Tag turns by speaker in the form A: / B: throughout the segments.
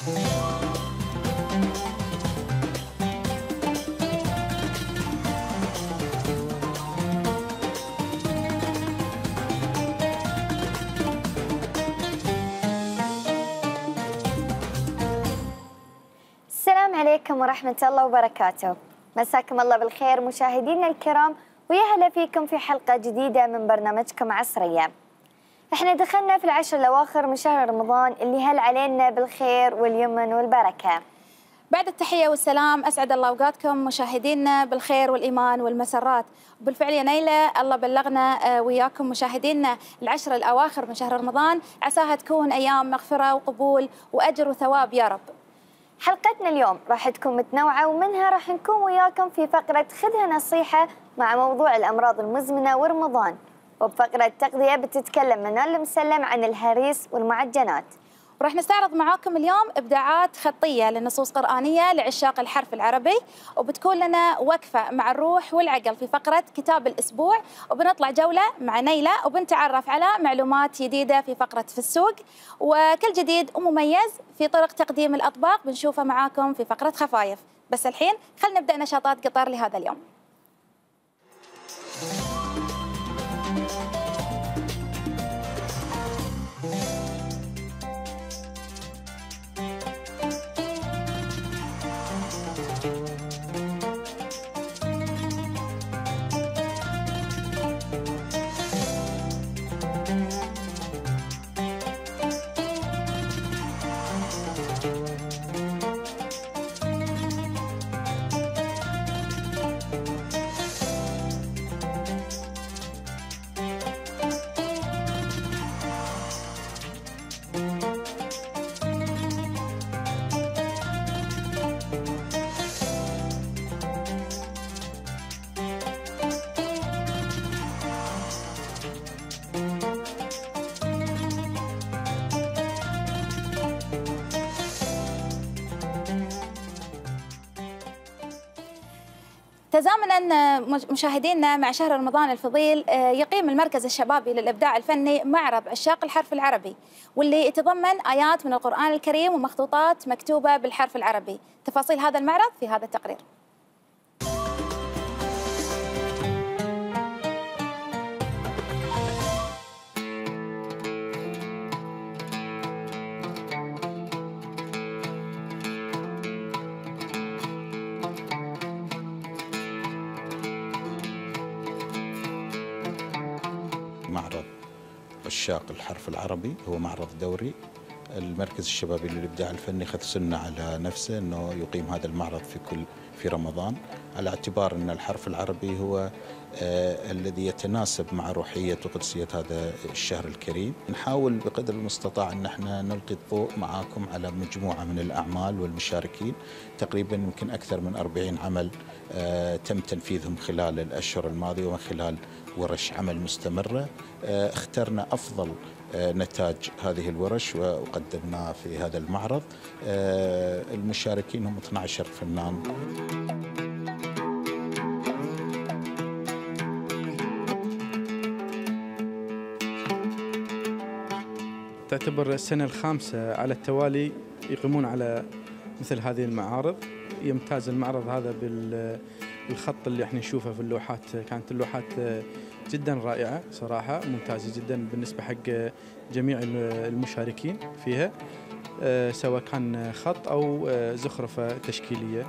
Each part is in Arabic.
A: السلام عليكم ورحمة الله وبركاته. مساكم الله بالخير مشاهدينا الكرام ويا هلا فيكم في حلقة جديدة من برنامجكم عصرية. إحنا دخلنا في العشر الأواخر من شهر رمضان اللي هل علينا بالخير واليمن والبركة.
B: بعد التحية والسلام أسعد الله أوقاتكم مشاهدينا بالخير والإيمان والمسرات. وبالفعل يا نيلة الله بلغنا آه، وياكم مشاهدينا العشر الأواخر من شهر رمضان. عساها تكون أيام مغفرة وقبول وأجر وثواب يا رب.
A: حلقتنا اليوم راح تكون متنوعة ومنها راح نكون وياكم في فقرة خذها نصيحة مع موضوع الأمراض المزمنة ورمضان. وبفقرة تغذية بتتكلم منال المسلم عن الهريس والمعجنات.
B: وراح نستعرض معاكم اليوم إبداعات خطية لنصوص قرآنية لعشاق الحرف العربي وبتكون لنا وقفة مع الروح والعقل في فقرة كتاب الأسبوع وبنطلع جولة مع نيلة وبنتعرف على معلومات جديدة في فقرة في السوق. وكل جديد ومميز في طرق تقديم الأطباق بنشوفه معاكم في فقرة خفايف. بس الحين خلينا نبدأ نشاطات قطار لهذا اليوم. تزامنا مشاهدينا مع شهر رمضان الفضيل آه، يقيم المركز الشبابي للإبداع الفني معرض عشاق الحرف العربي واللي يتضمن آيات من القرآن الكريم ومخطوطات مكتوبة بالحرف العربي. تفاصيل هذا المعرض في هذا التقرير.
C: عشاق الحرف العربي هو معرض دوري. المركز الشبابي للإبداع الفني خذ سنة على نفسه إنه يقيم هذا المعرض في كل في رمضان على اعتبار أن الحرف العربي هو آه الذي يتناسب مع روحية وقدسية هذا الشهر الكريم. نحاول بقدر المستطاع أن إحنا نلقي الضوء معاكم على مجموعة من الأعمال والمشاركين. تقريبا يمكن أكثر من 40 عمل آه تم تنفيذهم خلال الأشهر الماضية ومن خلال ورش عمل مستمرة. آه اخترنا أفضل آه، نتاج هذه الورش وقدمناه في هذا المعرض. آه، المشاركين هم 12 فنان.
D: تعتبر السنة الخامسة على التوالي يقيمون على مثل هذه المعارض. يمتاز المعرض هذا بالخط اللي إحنا نشوفه في اللوحات كانت اللوحات جدا رائعة صراحة ممتازة جدا بالنسبة حق جميع المشاركين فيها آه، سواء كان خط أو آه، زخرفة تشكيلية.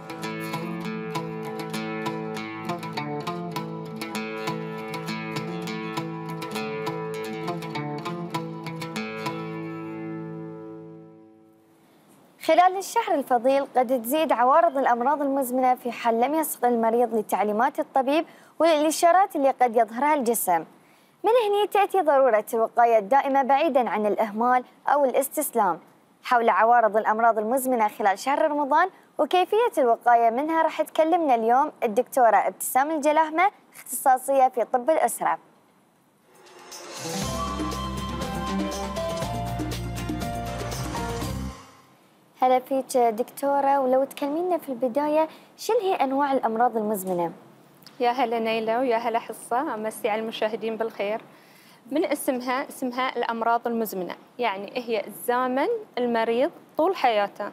A: خلال الشهر الفضيل قد تزيد عوارض الأمراض المزمنة في حال لم يصغ المريض لتعليمات الطبيب والإشارات اللي قد يظهرها الجسم. من هنا تأتي ضرورة الوقاية الدائمة بعيدا عن الإهمال أو الاستسلام. حول عوارض الأمراض المزمنة خلال شهر رمضان وكيفية الوقاية منها راح تكلمنا اليوم الدكتورة ابتسام الجلاهمة اختصاصية في طب الأسرة. هلا فيك دكتورة ولو تكلمينا في البداية شو هي أنواع الأمراض المزمنة؟
E: يا هلا نيلة ويا هلا حصة أمسي على المشاهدين بالخير. من اسمها اسمها الأمراض المزمنة. يعني هي الزامن المريض طول حياته.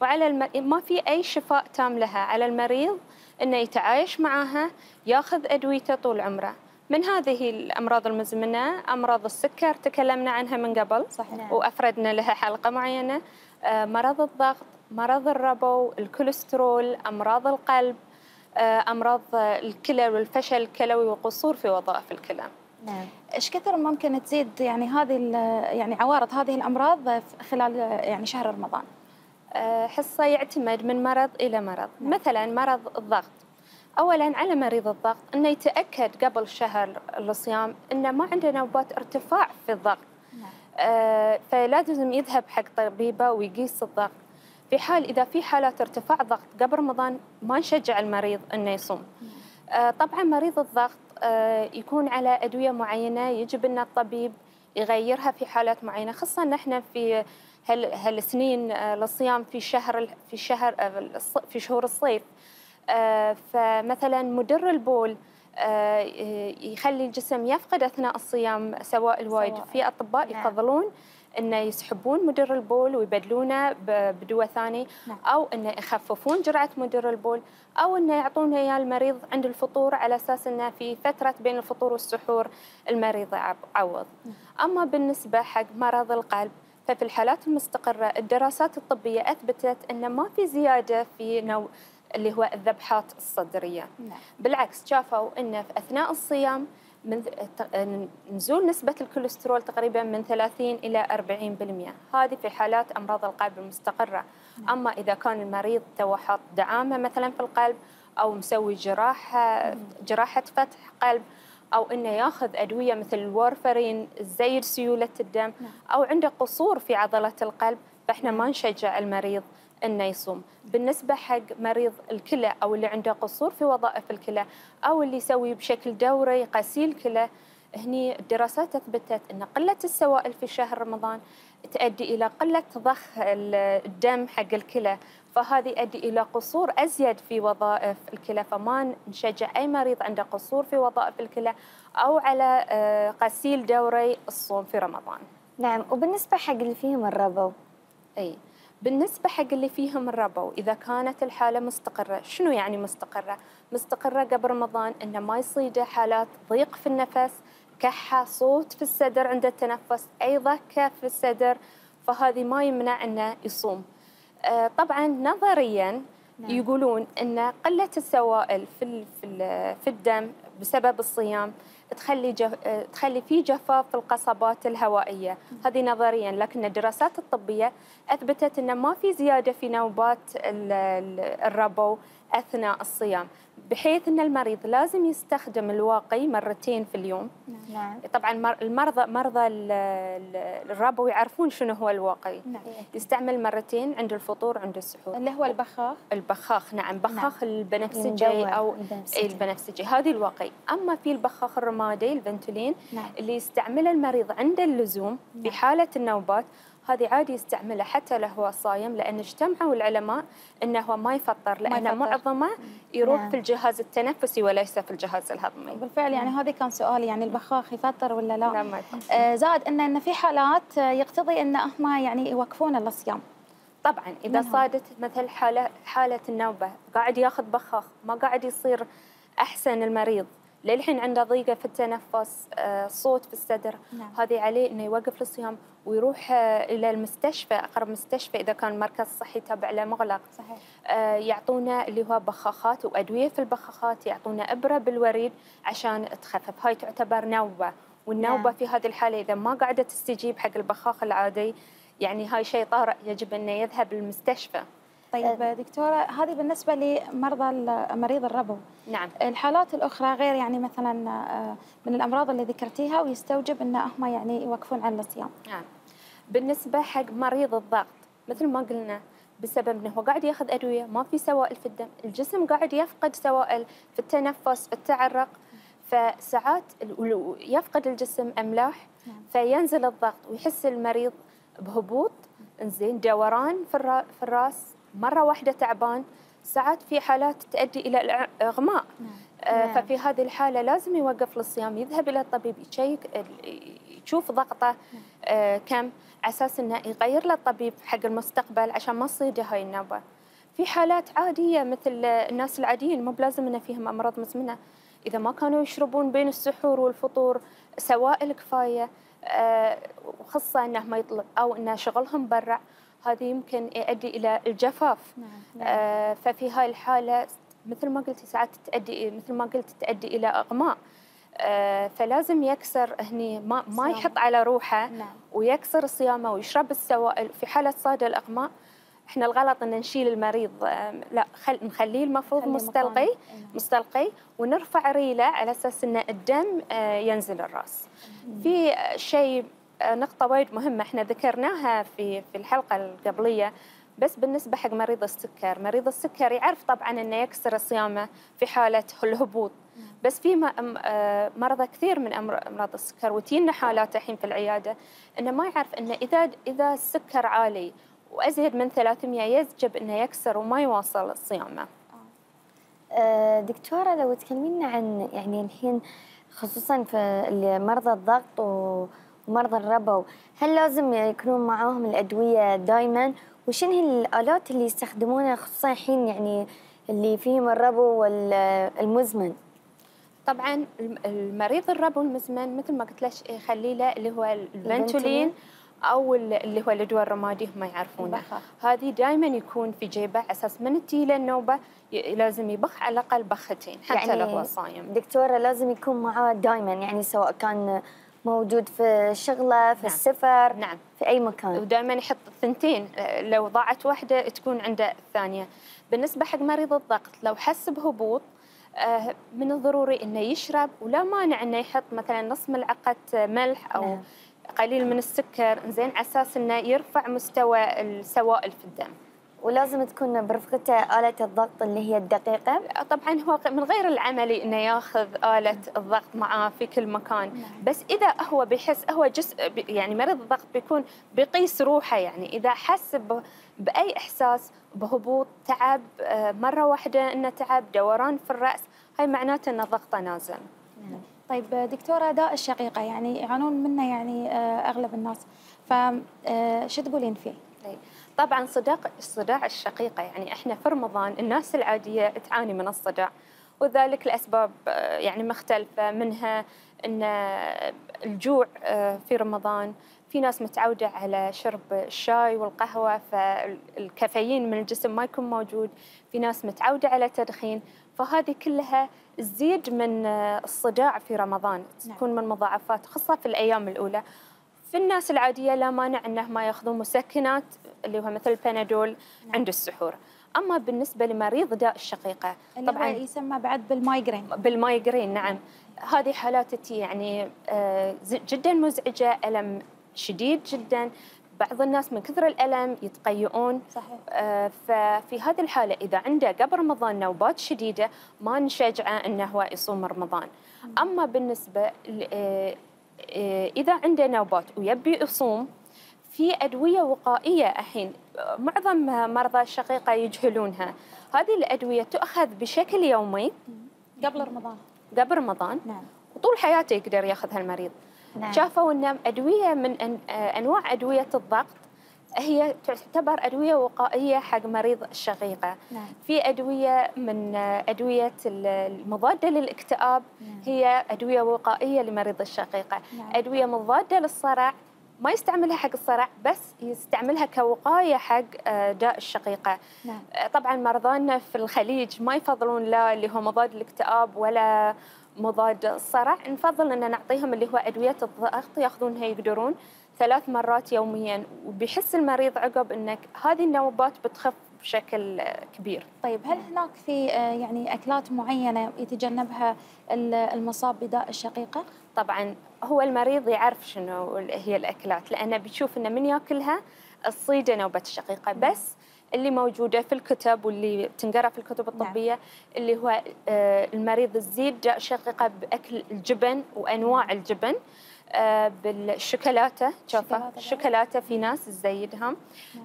E: وعلى الم... ما في أي شفاء تام لها. على المريض إنه يتعايش معاها ياخذ أدويته طول عمره. من هذه الأمراض المزمنة؟ أمراض السكر تكلمنا عنها من قبل.
B: صحيح.
E: وأفردنا لها حلقة معينة. آه، مرض الضغط مرض الربو الكوليسترول أمراض القلب. أمراض الكلى والفشل الكلوي وقصور في وظائف الكلى.
A: نعم.
B: إيش كثر ممكن تزيد يعني هذه يعني عوارض هذه الأمراض خلال يعني شهر رمضان؟
E: آه، حصة يعتمد من مرض إلى مرض. مثلا مرض الضغط. أولا على مريض الضغط أنه يتأكد قبل شهر الصيام أنه ما عنده نوبات ارتفاع في الضغط. آه، فلازم يذهب حق طبيبة ويقيس الضغط. في حال إذا في حالات ارتفاع ضغط قبل رمضان ما نشجع المريض أنه يصوم آه، طبعا مريض الضغط آه، يكون على أدوية معينة يجب أن الطبيب يغيرها في حالات معينة خاصة نحن في هال هالسنين آه، للصيام في شهر في شهر في شهور الصيف فمثلا مدر البول يخلي الجسم يفقد أثناء الصيام سوائل وايد. في أطباء
A: نعم.
E: يفضلون إنه يسحبون مدر البول ويبدلونه بدواء ثاني
B: نعم.
E: أو إنه يخففون جرعة مدر البول أو إنه يعطونه اياه المريض عند الفطور على أساس إنه في فترة بين الفطور والسحور المريض يعوض. أما بالنسبة حق مرض القلب ففي الحالات المستقرة الدراسات الطبية أثبتت ان ما في زيادة في نوع اللي هو الذبحات الصدرية.
B: نعم.
E: بالعكس شافوا ان في أثناء الصيام من نزول نسبة الكوليسترول تقريبا من 30 إلى 40% هذه في حالات أمراض القلب المستقرة. أما إذا كان المريض تو حاط دعامة مثلا في القلب أو مسوي جراحة جراحة فتح قلب أو إنه ياخذ أدوية مثل الوارفرين تزيد سيولة الدم أو عنده قصور في عضلة القلب فإحنا ما نشجع المريض إنه يصوم. بالنسبة حق مريض الكلى أو اللي عنده قصور في وظائف الكلى أو اللي يسوي بشكل دوري غسيل كلى هني الدراسات أثبتت إن قلة السوائل في شهر رمضان تؤدي إلى قلة ضخ ال- الدم حق الكلى فهذه يؤدي إلى قصور أزيد في وظائف الكلى. فما نشجع أي مريض عنده قصور في وظائف الكلى أو على آه، غسيل دوري الصوم في رمضان.
A: نعم وبالنسبة حق اللي فيهم الربو؟
E: أي. بالنسبة حق اللي فيهم الربو إذا كانت الحالة مستقرة شنو يعني مستقرة؟ مستقرة قبل رمضان إنه ما يصيده حالات ضيق في النفس كحة صوت في الصدر عند التنفس أي ضكة في الصدر فهذه ما يمنع إنه يصوم آه، طبعا نظريا
A: نعم.
E: يقولون إن قلة السوائل في في الدم بسبب الصيام تخلي جف... آه، تخلي في جفاف في القصبات الهوائية. هذه نظريا لكن الدراسات الطبية أثبتت إن ما في زيادة في نوبات ال- ال- الربو أثناء الصيام بحيث إن المريض لازم يستخدم الواقي مرتين في اليوم.
A: نعم.
E: طبعا مر- المرضى مرضى ال- ال- الربو يعرفون شنو هو الواقي.
B: نعم.
E: يستعمل مرتين عند الفطور عند السحور.
B: اللي هو البخاخ.
E: البخاخ نعم. بخاخ البنفسجي
A: المدور،
E: أو
A: البنفسجي.
E: اي البنفسجي. هذه الواقي. أما في البخاخ الرمادي الفنتولين
B: نعم.
E: اللي يستعمله المريض عند اللزوم في
B: نعم.
E: حالة النوبات هذه عادي يستعمله حتى لو هو صايم لأن اجتمعوا العلماء انه هو ما يفطر لأن
B: يفطر.
E: معظمه يروح
A: نعم.
E: في الجهاز التنفسي وليس في الجهاز الهضمي
B: بالفعل يعني هذا كان سؤالي يعني البخاخ يفطر ولا لا؟
E: لا ما يفطر.
B: آه، زاد ان إن في حالات آه، يقتضي إن هم يعني يوقفون الصيام
E: طبعا إذا
B: منهم.
E: صادت مثل حاله حالة النوبة قاعد ياخذ بخاخ ما قاعد يصير أحسن المريض للحين عنده ضيقة في التنفس آه، صوت في الصدر
B: نعم.
E: هذه عليه إنه يوقف الصيام ويروح آه، إلى المستشفى أقرب مستشفى إذا كان مركز صحي تابع له مغلق.
B: صحيح.
E: آه، يعطونا اللي هو بخاخات وأدوية في البخاخات يعطونا إبرة بالوريد عشان تخفف. هاي تعتبر نوبة والنوبة
A: نعم.
E: في هذه الحالة إذا ما قاعدة تستجيب حق البخاخ العادي يعني هاي شيء طارئ يجب إنه يذهب للمستشفى.
B: طيب آه، دكتورة هذه بالنسبة لمرضى مريض الربو.
E: نعم.
B: الحالات الأخرى غير يعني مثلا من الأمراض اللي ذكرتيها ويستوجب إن هم يعني يوقفون عن الصيام.
E: نعم. بالنسبة حق مريض الضغط. مثل ما قلنا بسبب إنه هو قاعد ياخذ أدوية ما في سوائل في الدم، الجسم قاعد يفقد سوائل في التنفس في التعرق. فساعات يفقد الجسم أملاح
B: نعم.
E: فينزل الضغط ويحس المريض بهبوط. إنزين دوران في الرا- في الراس مرة واحدة تعبان. ساعات في حالات تؤدي إلى الاغماء آه،
A: نعم.
E: ففي هذه الحالة لازم يوقف الصيام يذهب إلى الطبيب يشيك تشوف ضغطه آه، كم؟ على أساس إنه يغير له الطبيب حق المستقبل عشان ما تصيده هاي النوبه في حالات عادية مثل الناس العاديين مو بلازم إنه فيهم أمراض مزمنة. إذا ما كانوا يشربون بين السحور والفطور سوائل كفايه آه، وخاصة إنه ما يطلب أو ان شغلهم برا هذه يمكن يؤدي إلى الجفاف.
B: نعم
E: آه، ففي هاي الحالة مثل ما قلتي ساعات تؤدي مثل ما قلت تؤدي إلى إغماء. فلازم يكسر هني ما ما. يحط على روحه
B: نعم
E: ويكسر صيامه ويشرب السوائل في حالة صاد الاغماء إحنا الغلط إن نشيل المريض آم، لا خل نخليه المفروض
B: خلي
E: مستلقي
B: نعم.
E: مستلقي ونرفع ريلة على أساس إن الدم آه، ينزل الرأس. في شيء آه، نقطة وايد مهمة إحنا ذكرناها في في الحلقة القبلية بس بالنسبة حق مريض السكر، مريض السكر يعرف طبعا إنه يكسر صيامه في حالة الهبوط بس في آه، مرضى كثير من أمراض السكر وتينا حالات الحين في العيادة. إنه ما يعرف إنه اذا إذا السكر عالي وازيد من 300 يجب إنه يكسر وما يواصل صيامه.
A: آه، دكتورة لو تكلمينا عن يعني الحين خصوصا في مرضى الضغط ومرضى الربو هل لازم يكونون معاهم الأدوية دائما وشنو هي الآلات اللي يستخدمونها خصوصا الحين يعني اللي فيهم الربو والمزمن
E: طبعا الم- المريض الربو المزمن مثل ما قلت لك يخلي له اللي هو الفنتولين. أو ال- اللي هو الأدوية الرمادي هم يعرفونه. هذه دائما يكون في جيبه على أساس من تجي له النوبه لازم يبخ على الأقل بختين حتى
A: يعني
E: لو هو صايم.
A: دكتورة لازم يكون معاه دائما يعني سواء كان موجود في شغله في
E: نعم.
A: السفر
E: نعم.
A: في أي مكان.
E: ودائما يحط الثنتين آه، لو ضاعت واحدة تكون عنده الثانية. بالنسبة حق مريض الضغط لو حس بهبوط من الضروري إنه يشرب ولا مانع إنه يحط مثلا نص ملعقة ملح أو
A: نعم.
E: قليل من السكر زين على أساس إنه يرفع مستوى السوائل في الدم.
A: ولازم تكون برفقته آلة الضغط اللي هي الدقيقة؟
E: طبعا هو من غير العملي إنه ياخذ آلة الضغط معاه في كل مكان.
B: نعم.
E: بس إذا هو بيحس هو جزء يعني مريض الضغط بيكون بيقيس روحه يعني. إذا حس بأي إحساس بهبوط تعب آه، مرة واحدة إنه تعب دوران في الرأس هاي معناته إن ضغطه نازل.
B: طيب دكتورة داء الشقيقة يعني يعانون منه يعني آه، أغلب الناس. فشو تقولين فيه؟
E: إي. طبعا صداع الصداع الشقيقة يعني إحنا في رمضان الناس العادية تعاني من الصداع وذلك لأسباب آه، يعني مختلفة منها إن الجوع آه، في رمضان. في ناس متعودة على شرب الشاي والقهوة فالكافيين من الجسم ما يكون موجود. في ناس متعودة على تدخين. فهذه كلها تزيد من آه، الصداع في رمضان
B: نعم.
E: تكون من مضاعفات خاصة في الأيام الأولى. في الناس العادية لا مانع انه ما يأخذون مسكنات اللي هو مثل البنادول عند السحور. أما بالنسبة لمريض داء الشقيقة
B: اللي
E: طبعا
B: يسمى بعد بالمايجرين
E: بالمايجرين نعم. هذه حالات يعني آه، جدا مزعجة ألم شديد جدا بعض الناس من كثر الألم يتقيؤون.
B: صحيح.
E: آه، ففي هذه الحالة إذا عنده قبل رمضان نوبات شديدة ما نشجعه أنه هو يصوم رمضان. أما بالنسبة ل- آه، آه، إذا عنده نوبات ويبي يصوم في أدوية وقائية الحين آه، معظم مرضى الشقيقة يجهلونها. هذه الأدوية تؤخذ بشكل يومي.
B: قبل رمضان.
E: قبل رمضان.
B: نعم.
E: وطول حياته يقدر ياخذها المريض
A: نعم.
E: شافوا أن أدوية من آه، أنواع أدوية الضغط هي تعتبر أدوية وقائية حق مريض الشقيقه
B: نعم
E: في أدوية من آه، أدوية ال- المضادة للاكتئاب
B: نعم.
E: هي أدوية وقائية لمريض الشقيقة
B: نعم.
E: أدوية مضادة للصرع ما يستعملها حق الصرع بس يستعملها كوقاية حق آه، داء الشقيقة
B: نعم
E: آه، طبعا مرضانا في الخليج ما يفضلون لا اللي هو مضاد الاكتئاب ولا مضاد الصرع نفضل أن نعطيهم اللي هو أدوية الضغط ياخذونها يقدرون ثلاث مرات يوميا. وبيحس المريض عقب إنك هذه النوبات بتخف بشكل كبير.
B: طيب هل هناك في آه، يعني أكلات معينة يتجنبها ال- المصاب بداء الشقيقة؟
E: طبعا هو المريض يعرف شنو هي الأكلات لأنه بيشوف إنه من يأكلها تصيده نوبة الشقيقة. بس اللي موجودة في الكتب واللي تنقرا في الكتب الطبية اللي هو آه، المريض داء شقيقه بأكل الجبن وأنواع الجبن آه، بالشوكولاتة شوفه
B: الشوكولاتة.
E: الشوكولاته في ناس تزيدها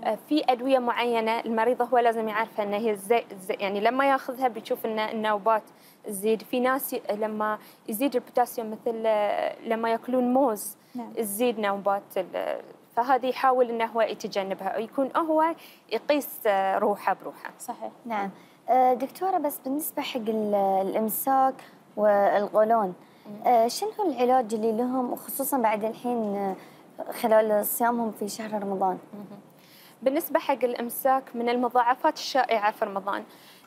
E: آه، في أدوية معينة المريض هو لازم يعرفها ان هي زي زي يعني لما ياخذها بيشوف إن النوبات تزيد في ناس لما يزيد البوتاسيوم مثل لما ياكلون موز
B: نعم.
E: تزيد نوبات فهذه يحاول إنه هو يتجنبها ويكون هو يقيس آه، روحه بروحه.
B: صحيح.
A: نعم. آه، دكتورة بس بالنسبة حق ال- الإمساك والقولون آه، شنو العلاج اللي لهم وخصوصا بعد الحين خلال صيامهم في شهر رمضان؟
E: بالنسبة حق الإمساك من المضاعفات الشائعة في رمضان.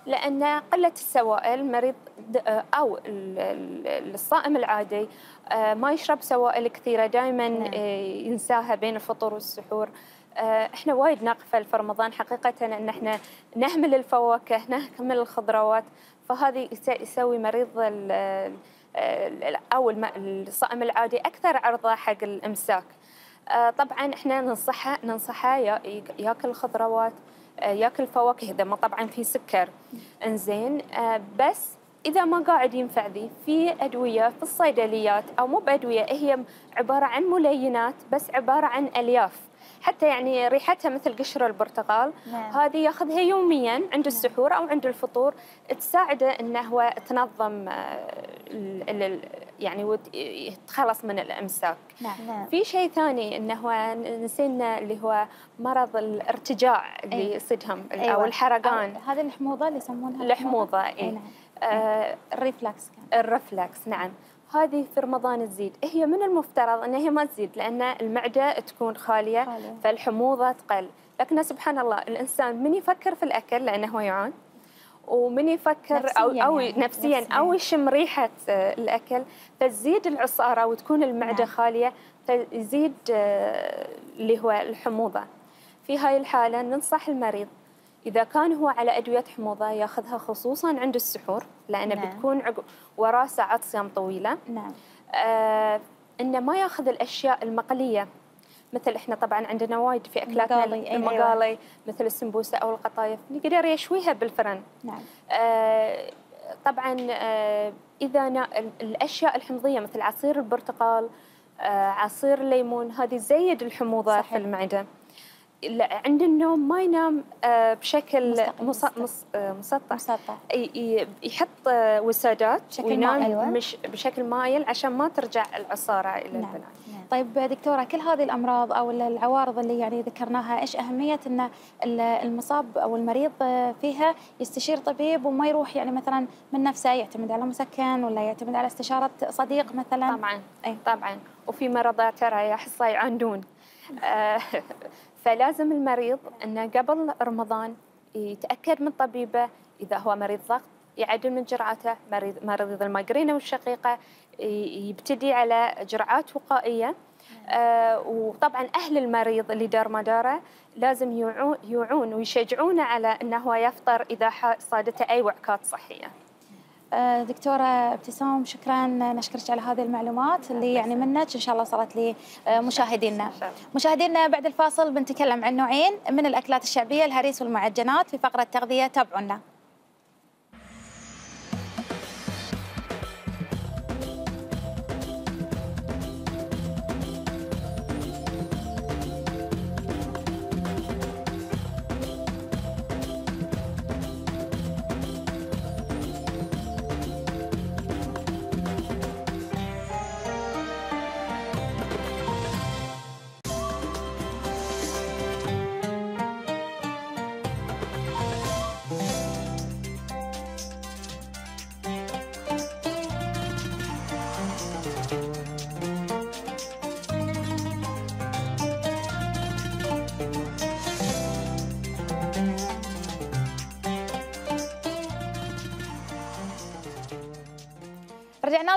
E: لأن قلة السوائل مريض د- أو ال- ال- الصائم العادي آه، ما يشرب سوائل كثيرة دائما
A: نعم.
E: ينساها بين الفطور والسحور. آه، إحنا وايد نغفل في رمضان حقيقة إن إحنا نهمل الفواكه نهمل الخضروات. فهذه يس- يسوي مريض أو الصائم العادي أكثر عرضة حق الإمساك. آه، طبعا إحنا ننصحه ننصحه يا- ياكل خضروات. آه، ياكل فواكه إذا ما طبعا في سكر. إنزين آه، بس إذا ما قاعد ينفع ذي في أدوية في الصيدليات أو مو بأدوية هي عبارة عن ملينات بس عبارة عن ألياف. حتى يعني ريحتها مثل قشر البرتقال.
A: نعم.
E: هذه ياخذها يوميا عند السحور أو عند الفطور تساعده إنه هو تنظم آه، ال- ال- ال- يعني يتخلص من الأمساك.
B: نعم.
A: نعم.
E: في شيء ثاني إنه هو نسينا اللي هو مرض الارتجاع اللي
B: أيوة.
E: يصيدهم أو
A: أيوة.
E: الحرقان.
B: أو هذه الحموضة اللي يسمونها
E: الحموضة.
B: اي نعم.
E: آه
B: ال reflux كان.
E: ال reflux نعم. هذه في رمضان تزيد هي من المفترض انها هي ما تزيد لأن المعدة تكون خالية
B: خالية.
E: فالحموضة تقل لكن سبحان الله الإنسان من يفكر في الأكل لأنه هو يعان ومن يفكر
B: نفسياً
E: أو
B: يعني،
E: نفسيا
B: نفسياً.
E: أو يشم ريحة آه، الأكل فتزيد العصارة وتكون المعدة
B: نعم.
E: خالية فيزيد آه، اللي هو الحموضة في هاي الحالة ننصح المريض إذا كان هو على أدوية حموضة ياخذها خصوصا عند السحور لأن
A: نعم.
E: بتكون عقب وراه ساعات صيام طويلة
B: نعم
E: آه إنه ما ياخذ الأشياء المقلية مثل إحنا طبعا عندنا وايد في أكلاتنا
B: المقالي، أيوة.
E: المقالي مثل السمبوسة أو القطايف يقدر يشويها بالفرن
B: نعم
E: آه، طبعا آه، إذا الأشياء الحمضية مثل عصير البرتقال آه، عصير الليمون هذه تزيد الحموضة
B: صحيح.
E: في المعدة عند النوم ما ينام آه، بشكل آه، مسطح
B: مسطح
E: ي- يحط آه، وسادات
B: بشكل
E: وينام
B: مائل.
A: أيوة.
E: مش بشكل مايل عشان ما ترجع العصارة إلى
B: نعم.
E: البنات
B: طيب دكتورة كل هذه الأمراض أو العوارض اللي يعني ذكرناها إيش أهمية أن ال- المصاب أو المريض فيها يستشير طبيب وما يروح يعني مثلا من نفسه يعتمد على مسكن ولا يعتمد على استشارة صديق مثلا
E: طبعا
B: أي.
E: طبعا وفي مرضى ترى يا حصه يعاندون آه، فلازم المريض إنه قبل رمضان يتأكد من طبيبه. إذا هو مريض ضغط يعدل من جرعاته. مريض مريض المايجرينا والشقيقة يبتدي على جرعات وقائية. آه، وطبعا أهل المريض اللي دار مداره لازم يوعون ويشجعونه على إنه هو يفطر إذا صادته أي وعكات صحية.
B: آه، دكتورة ابتسام شكرا نشكرك على هذه المعلومات اللي يعني منك إن شاء الله وصلت لمشاهدينا
E: إن شاء الله.
B: مشاهدينا. بعد الفاصل بنتكلم عن نوعين من الأكلات الشعبية الهريس والمعجنات في فقرة تغذية تابعونا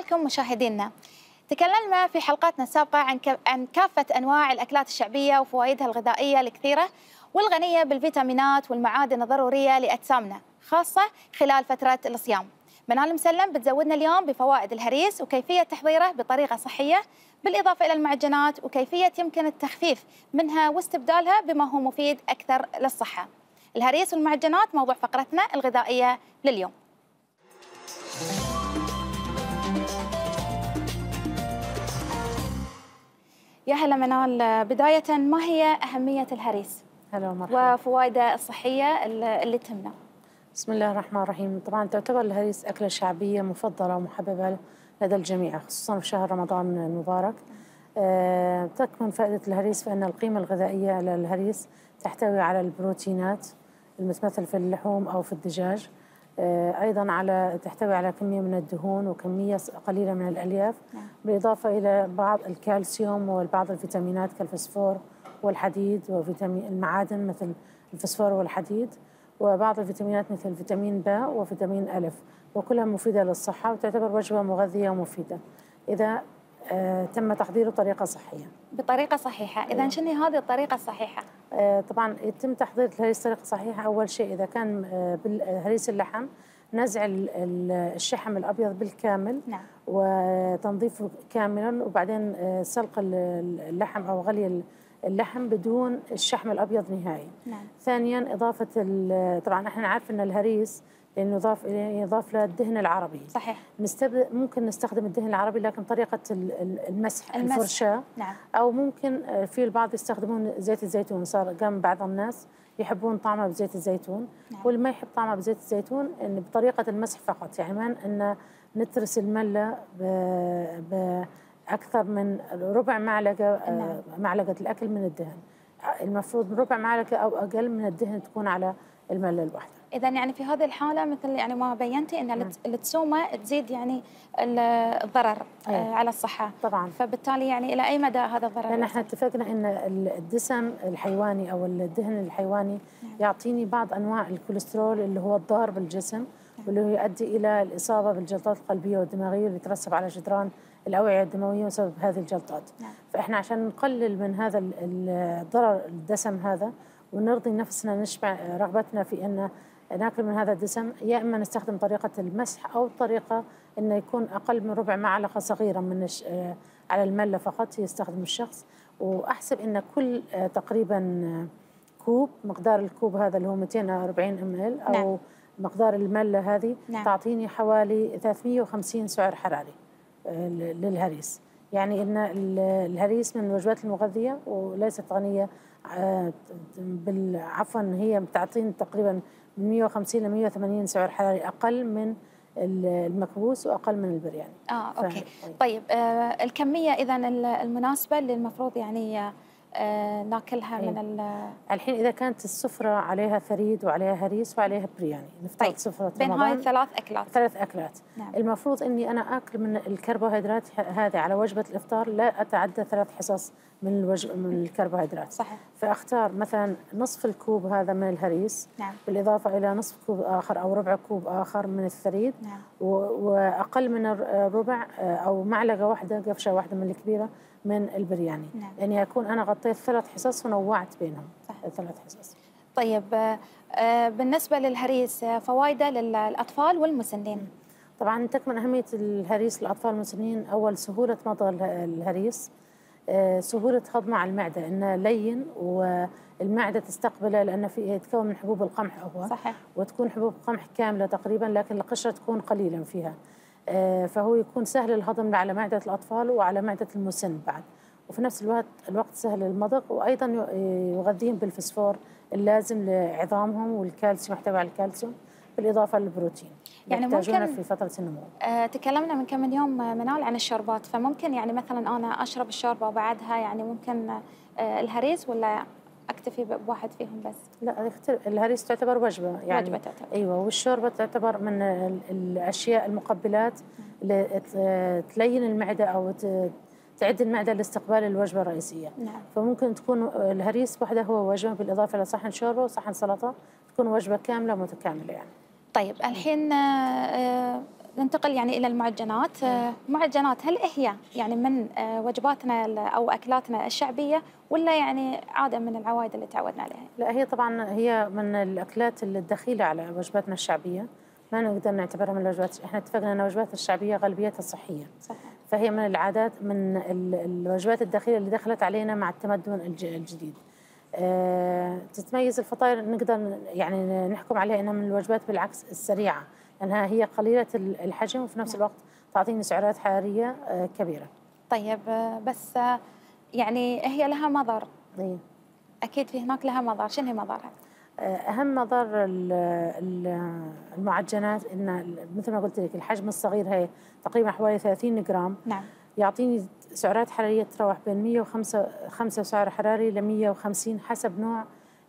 B: لكم مشاهدينا. تكلمنا في حلقاتنا السابقة عن عن كافة أنواع الأكلات الشعبية وفوائدها الغذائية الكثيرة والغنية بالفيتامينات والمعادن الضرورية لأجسامنا خاصة خلال فترة الصيام. منال مسلم بتزودنا اليوم بفوائد الهريس وكيفية تحضيره بطريقة صحية بالإضافة إلى المعجنات وكيفية يمكن التخفيف منها واستبدالها بما هو مفيد أكثر للصحة. الهريس والمعجنات موضوع فقرتنا الغذائية لليوم. يا هلا منال. بداية ما هي أهمية الهريس؟
F: هلا ومرحبا.
B: وفوائده الصحية اللي تهمنا
F: بسم الله الرحمن الرحيم. طبعا تعتبر الهريس أكلة شعبية مفضلة ومحببة لدى الجميع خصوصا في شهر رمضان المبارك. آه، تكمن فائدة الهريس فإن القيمة الغذائية للهريس تحتوي على البروتينات المتمثل في اللحوم أو في الدجاج. آه، أيضا على تحتوي على كمية من الدهون وكمية قليلة من الألياف بالإضافة إلى بعض الكالسيوم وبعض الفيتامينات كالفسفور والحديد وفيتامين المعادن مثل الفسفور والحديد وبعض الفيتامينات مثل فيتامين ب وفيتامين ألف وكلها مفيدة للصحة وتعتبر وجبة مغذية ومفيدة إذا آه، تم تحضيره بطريقة صحية.
B: بطريقة صحيحة. إذا شنو هذه الطريقة الصحيحة؟
F: آه، طبعا يتم تحضير الهريس بطريقة صحيحة. أول شيء إذا كان آه، بالهريس اللحم نزع ال- ال- الشحم الأبيض بالكامل
B: نعم.
F: وتنظيفه كاملا وبعدين آه، سلق ال- اللحم أو غلي ال- اللحم بدون الشحم الأبيض نهائي.
B: نعم.
F: ثانيا ال- طبعا إحنا نعرف أن الهريس لأنه يضاف يضاف له الدهن العربي.
B: صحيح.
F: نستبد ممكن نستخدم الدهن العربي لكن ال- المسح,
B: المسح.
F: الفرشاة.
B: نعم.
F: أو ممكن آه، في البعض يستخدمون زيت الزيتون. صار قام بعض الناس يحبون طعمه بزيت الزيتون.
B: نعم.
F: واللي ما يحب طعمه بزيت الزيتون إن بطريقة المسح فقط. يعني ما أن نترس الملة ب- بأكثر من ربع معلقة آه،
B: نعم.
F: معلقة الأكل من الدهن. المفروض ربع معلقة أو أقل من الدهن تكون على الملة الواحدة.
B: إذا يعني في هذه الحالة مثل يعني ما بينتي أن الت- التسومة تزيد يعني ال- الضرر. آه، على الصحة
F: طبعا
B: فبالتالي يعني إلى أي مدى هذا الضرر
F: لأن
B: إحنا؟
F: اتفقنا إن ال- الدسم الحيواني أو الدهن الحيواني يعطيني بعض أنواع الكوليسترول اللي هو الضار بالجسم واللي هو يؤدي إلى الإصابة بالجلطات القلبية والدماغية اللي ترسب على جدران الأوعية الدموية بسبب هذه الجلطات.
B: نعم.
F: فإحنا عشان نقلل من هذا ال- ال- الضرر الدسم هذا ونرضي نفسنا نشبع رغبتنا في إن ناكل من هذا الدسم يا إما نستخدم طريقة المسح أو طريقة إنه يكون أقل من ربع معلقه صغيرة من آه، على الملة فقط يستخدم الشخص وأحسب إن كل آه، تقريبا آه، كوب مقدار الكوب هذا اللي هو 240 ام ال أو
B: نعم.
F: مقدار الملة هذه
B: نعم.
F: تعطيني حوالي 350 سعر حراري للهريس يعني إن ال- الهريس من الوجبات المغذية وليست غنية عفوا هي بتعطيني تقريبا من 150 ل 180 سعر حراري أقل من ال- المكبوس وأقل من البرياني.
B: آه
F: ف-
B: okay. طيب. آه الكمية إذا ال- المناسبة اللي المفروض يعني آه ناكلها
F: أي.
B: من ال-
F: الحين إذا كانت السفرة عليها ثريد وعليها هريس وعليها برياني نفترض
B: طيب،
F: سفرة
B: بين هاي الثلاث أكلات.
F: ثلاث أكلات.
B: نعم.
F: المفروض إني أنا آكل من الكربوهيدرات هذه على وجبة الإفطار لا أتعدى ثلاث حصص من الوجب من الكربوهيدرات.
B: صحيح.
F: فأختار مثلا نصف الكوب هذا من الهريس
B: نعم.
F: بالإضافة إلى نصف كوب آخر أو ربع كوب آخر من الثريد
B: نعم.
F: و- وأقل من الر- الربع آه، أو معلقة واحدة قفشة واحدة من الكبيرة من البرياني.
B: نعم.
F: لاني أكون أنا غطيت ثلاث حصص ونوعت بينهم.
B: صح.
F: الثلاث حصص.
B: طيب آه، آه، بالنسبة للهريس فوائده للأطفال والمسنين؟
F: طبعا تكمن أهمية الهريس للأطفال المسنين أول سهولة مضغ اله- الهريس آه، سهولة هضمه على المعدة إنه لين والمعدة تستقبله لأنه في يتكون من حبوب القمح هو.
B: صحيح.
F: وتكون حبوب قمح كاملة تقريبا لكن القشرة تكون قليلا فيها. آه، فهو يكون سهل الهضم على معدة الأطفال وعلى معدة المسن بعد. وفي نفس الوقت الوقت سهل المضغ وأيضا ي- يغذيهم بالفسفور اللازم لعظامهم والكالسيوم يحتوي على الكالسيوم. بالإضافة للبروتين
B: يعني ممكن-
F: في فترة النمو.
B: آه، تكلمنا من كم من يوم منال عن الشربات فممكن يعني مثلا أنا أشرب الشوربة وبعدها يعني ممكن آه، الهريس ولا أكتفي ب- بواحد فيهم بس؟
F: لا الهريس تعتبر وجبة يعني.
B: وجبة تعتبر.
F: أيوه والشوربة تعتبر من ال- الأشياء المقبلات اللي تلين المعدة أو تعد المعدة لاستقبال الوجبة الرئيسية.
B: نعم.
F: فممكن تكون الهريس وحده هو وجبة بالإضافة إلى صحن شوربة وصحن سلطة تكون وجبة كاملة متكاملة يعني.
B: طيب الحين آه، آه، ننتقل يعني إلى المعجنات. آه، معجنات هل هي يعني من وجباتنا ال- أو أكلاتنا الشعبية ولا يعني عادة من العوائد اللي تعودنا عليها؟
F: لا هي طبعا هي من الأكلات الدخيلة على وجباتنا الشعبية. ما نقدر نعتبرها من الوجبات إحنا اتفقنا إن الوجبات الشعبية غالبيتها صحية.
B: صحيح.
F: فهي من العادات من ال- الوجبات الداخلية اللي دخلت علينا مع التمدن الج- الجديد. تتميز الفطاير نقدر يعني نحكم عليها إنها من الوجبات بالعكس السريعة لأنها هي قليلة ال- الحجم وفي نفس الوقت تعطيني سعرات حرارية آه، كبيرة.
B: طيب آه، بس آه، يعني هي لها مضر.
F: إيه.
B: أكيد في هناك لها مضار شنو هي مضارها
F: أهم مضار ال- المعجنات إن مثل ما قلت لك الحجم الصغير هي تقريبا حوالي 30 جرام.
B: نعم.
F: يعطيني سعرات حرارية تتراوح بين 105 خمسة سعر حراري ل 150 حسب نوع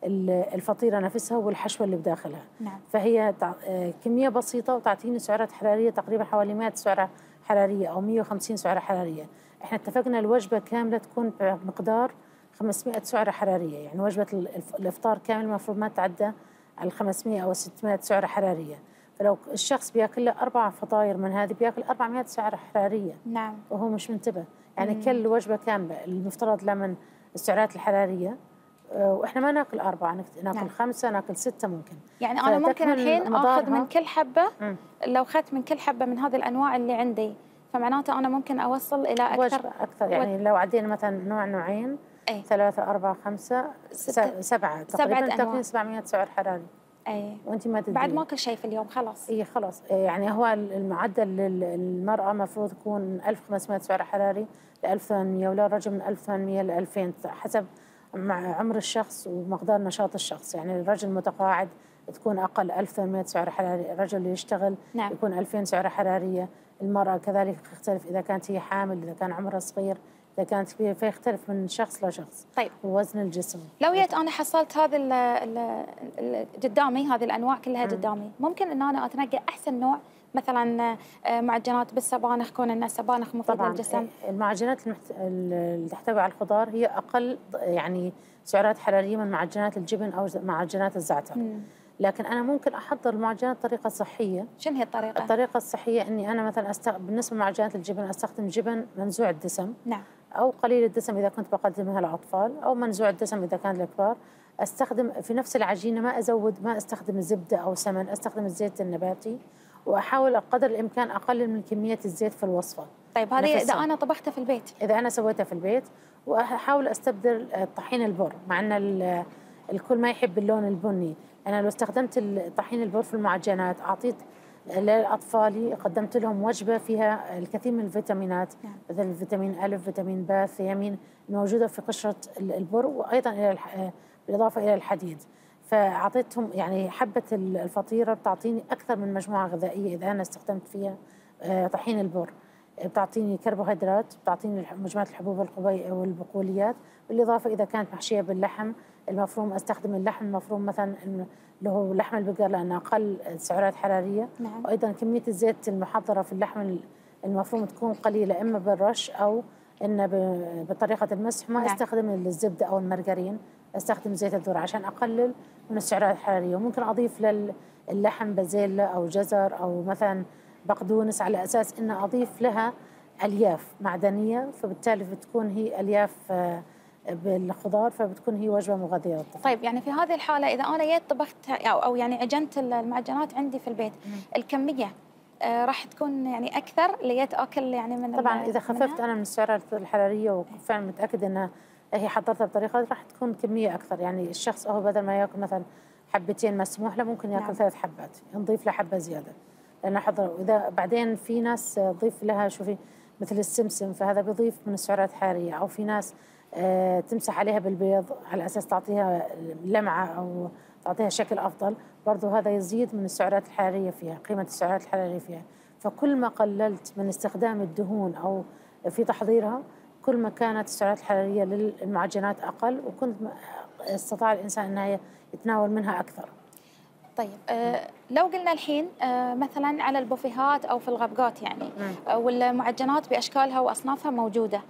F: ال- الفطيرة نفسها والحشوة اللي بداخلها.
B: نعم.
F: فهي آه، كمية بسيطة وتعطيني سعرات حرارية تقريبا حوالي 100 سعرة حرارية أو 150 سعرة حرارية. إحنا اتفقنا الوجبة كاملة تكون بمقدار 500 سعرة حرارية يعني وجبة ال- الف- الإفطار كامل المفروض ما تعدى على 500 أو 600 سعرة حرارية. فلو الشخص بياكل له أربع فطاير من هذه بياكل 400 سعرة حرارية.
B: نعم.
F: وهو مش منتبه. يعني كل وجبة كامله المفترض لها من السعرات الحرارية آه، وإحنا ما ناكل أربعة ناك- ناكل
B: نعم.
F: خمسة ناكل ستة ممكن
B: يعني أنا ممكن الحين
F: آخذ.
B: من كل حبة
F: مم.
B: لو أخذت من كل حبة من هذه الأنواع اللي عندي فمعناته أنا ممكن أوصل إلى أكثر
F: وجبة أكثر يعني لو عدينا مثلا نوع نوعين
B: اي
F: ثلاثة أربعة خمسة
B: ستة.
F: سبعة
B: سبعة
F: تقريبا. تاكلين 700 سعر حراري
B: اي
F: وأنت ما تدري.
B: بعد ما اكل شيء في اليوم خلاص.
F: اي خلاص. إيه يعني هو المعدل للمرأة المفروض يكون 1500 سعر حراري ل 1800 وللرجل من 1800 ل 2000 حسب مع عمر الشخص ومقدار نشاط الشخص. يعني الرجل المتقاعد تكون أقل 1800 سعر حراري الرجل اللي يشتغل
B: نعم.
F: يكون 2000 سعر حرارية المرأة كذلك يختلف إذا كانت هي حامل إذا كان عمرها صغير. إذا كانت كبيرة فيختلف من شخص لشخص.
B: طيب.
F: ووزن الجسم.
B: لو جيت أنا حصلت هذا قدامي هذه الأنواع كلها قدامي ممكن إن أنا اتنقى أحسن نوع؟ مثلا آه، معجنات بالسبانخ كون ان السبانخ مفيده للجسم.
F: المعجنات المحت... اللي تحتوي على الخضار هي أقل يعني سعرات حرارية من معجنات الجبن أو معجنات الزعتر.
B: مم.
F: لكن أنا ممكن أحضر المعجنات بطريقة صحية.
B: شنو هي الطريقة؟
F: الطريقة الصحية إني أنا مثلا أست... بالنسبة لمعجنات الجبن أستخدم جبن منزوع الدسم.
B: نعم.
F: أو قليل الدسم إذا كنت بقدمها للأطفال أو منزوع الدسم إذا كان للكبار. أستخدم في نفس العجينة ما أزود ما أستخدم زبدة أو سمن أستخدم الزيت النباتي وأحاول قدر الإمكان أقلل من كمية الزيت في الوصفة.
B: طيب هذه
F: نفسها.
B: أنا طبختها في البيت.
F: إذا أنا سويتها في البيت وأحاول أستبدل طحين البر مع ال- الكل ما يحب اللون البني. أنا لو استخدمت طحين البر في المعجنات أعطيت لاطفالي قدمت لهم وجبة فيها الكثير من الفيتامينات
B: نعم.
F: مثل فيتامين الف فيتامين ب ثيامين الموجوده في قشرة ال- البر وأيضا إلى الح- بالإضافة إلى الحديد. فأعطيتهم يعني حبة ال- الفطيرة بتعطيني أكثر من مجموعة غذائية إذا أنا استخدمت فيها آه، طحين البر. بتعطيني كربوهيدرات بتعطيني مجموعة الحبوب والبقوليات. بالإضافة إذا كانت محشية باللحم المفروم أستخدم اللحم المفروم مثلا اللي هو لحم البقر لأنه أقل سعرات حرارية.
B: نعم.
F: وأيضا كمية الزيت المحضرة في اللحم ال- المفروم تكون قليلة إما بالرش أو إن ب- بطريقة المسح. ما
B: نعم.
F: أستخدم الزبدة أو المرجرين أستخدم زيت الذرة عشان أقلل من السعرات الحرارية. وممكن أضيف للحم بازيلا أو جزر أو مثلا بقدونس على أساس ان أضيف لها ألياف معدنية فبالتالي بتكون هي ألياف آه، بالخضار فبتكون هي وجبة مغذية للطفل.
B: طيب يعني في هذه الحالة إذا أنا جيت طبخت أو يعني عجنت المعجنات عندي في البيت الكمية آه راح تكون يعني أكثر لقيت أكل يعني من
F: طبعا إذا خففت؟ أنا من السعرات الحرارية وفعلا متأكد انها هي حضرتها بطريقة راح تكون كمية أكثر. يعني الشخص هو بدل ما ياكل مثلا حبتين مسموح له ممكن ياكل
B: نعم.
F: ثلاث حبات نضيف له حبة زيادة. لأن حضر واذا بعدين في ناس تضيف لها شوفي مثل السمسم فهذا بيضيف من السعرات الحرارية. أو في ناس تمسح عليها بالبيض على أساس تعطيها لمعة أو تعطيها شكل أفضل. برضو هذا يزيد من السعرات الحرارية فيها قيمة السعرات الحرارية فيها. فكل ما قللت من استخدام الدهون أو في تحضيرها كل ما كانت السعرات الحرارية للمعجنات أقل وكنت استطاع الإنسان إنه يتناول منها أكثر.
B: طيب آه لو قلنا الحين آه مثلا على البوفيهات أو في الغبقات يعني آه والمعجنات بأشكالها وأصنافها موجودة آه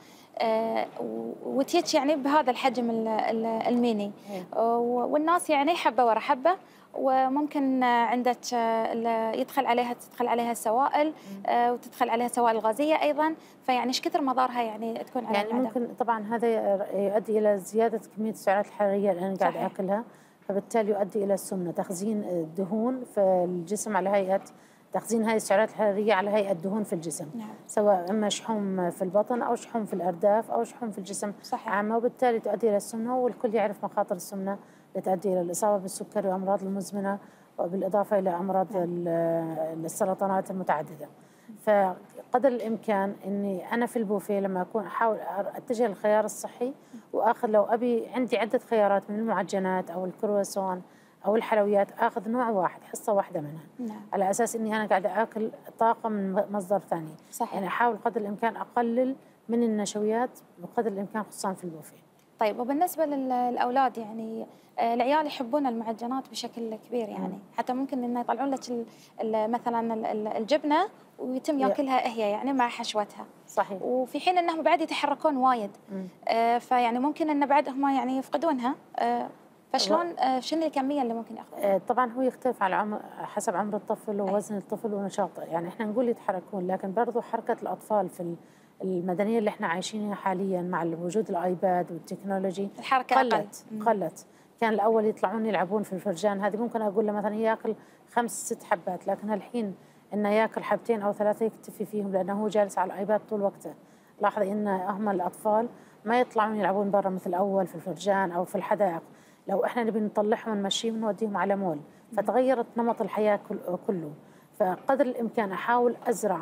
B: و- وتيتش يعني بهذا الحجم ال- ال- الميني آه و- والناس يعني حبة ورا حبة وممكن آه، عندك آه، يدخل عليها تدخل عليها السوائل آه وتدخل عليها السوائل الغازيه أيضا فيعني إيش كثر مضارها يعني تكون على
F: يعني؟ ممكن طبعا هذا يؤدي إلى زيادة كمية السعرات الحرارية اللي أنا قاعد. آكلها فبالتالي يؤدي إلى السمنة تخزين الدهون في الجسم على هيئة تخزين هذه السعرات الحرارية على هيئه دهون في الجسم
B: نعم
F: سواء أما شحوم في البطن أو شحوم في الأرداف أو شحوم في الجسم
B: صحيح
F: عامة وبالتالي تؤدي إلى السمنة والكل يعرف مخاطر السمنة اللي تؤدي إلى الإصابة بالسكري وأمراض المزمنة وبالإضافة إلى أمراض
B: نعم.
F: ال- السرطانات المتعددة. فقدر الإمكان إني أنا في البوفيه لما أكون أحاول أتجه للخيار الصحي وآخذ لو أبي عندي عدة خيارات من المعجنات أو الكرواسون أو الحلويات آخذ نوع واحد حصة واحدة منها.
B: نعم.
F: على أساس إني أنا قاعدة آكل طاقة من مصدر ثاني.
B: صحيح.
F: يعني أحاول قدر الإمكان أقلل من النشويات بقدر الإمكان خصوصا في البوفيه.
B: طيب وبالنسبة للأولاد يعني آه، العيال يحبون المعجنات بشكل كبير يعني.
F: مم.
B: حتى ممكن إنه يطلعون لك مثلا ال- ال- الجبنة ويتم
F: يا-
B: يأكلها هي يعني مع حشوتها.
F: صحيح.
B: وفي حين إنهم بعد يتحركون وايد. آه، فيعني ممكن إن بعد هم يعني يفقدونها. آه، فشلون آه، شنو الكمية اللي ممكن ياخذونها؟
F: آه، طبعا هو يختلف على عمر حسب عمر الطفل ووزن الطفل ونشاطه. يعني إحنا نقول يتحركون لكن برضو حركة الأطفال في ال- المدنية اللي إحنا عايشينها حاليا مع وجود الآيباد والتكنولوجي
B: الحركة
F: قلت. قلت. كان الأول يطلعون يلعبون في الفرجان. هذه ممكن أقول له مثلا ياكل خمس ست حبات لكن الحين إنه ياكل حبتين أو ثلاثة يكتفي فيهم لأنه هو جالس على الآيباد طول وقته. لاحظي إن هم الأطفال ما يطلعون يلعبون برا مثل الأول في الفرجان أو في الحدائق. لو إحنا نبي نطلعهم ونمشيهم نوديهم على مول فتغيرت نمط الحياة كل- كله فقدر الإمكان أحاول أزرع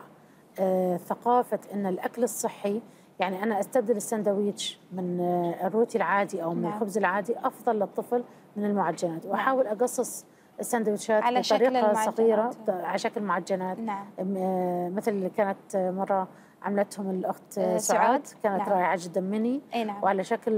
F: آه، ثقافة إن الأكل الصحي يعني أنا أستبدل السندويتش من آه، الروتي العادي أو من
B: نعم.
F: الخبز العادي أفضل للطفل من المعجنات وأحاول أقصص السندويتشات
B: على شكل
F: بطريقة
B: المعجنات.
F: صغيرة على شكل معجنات
B: نعم
F: آه، مثل اللي كانت آه، مرة عملتهم الأخت
B: سعاد.
F: كانت
B: نعم.
F: رائعة جدا مني
B: إي نعم
F: وعلى شكل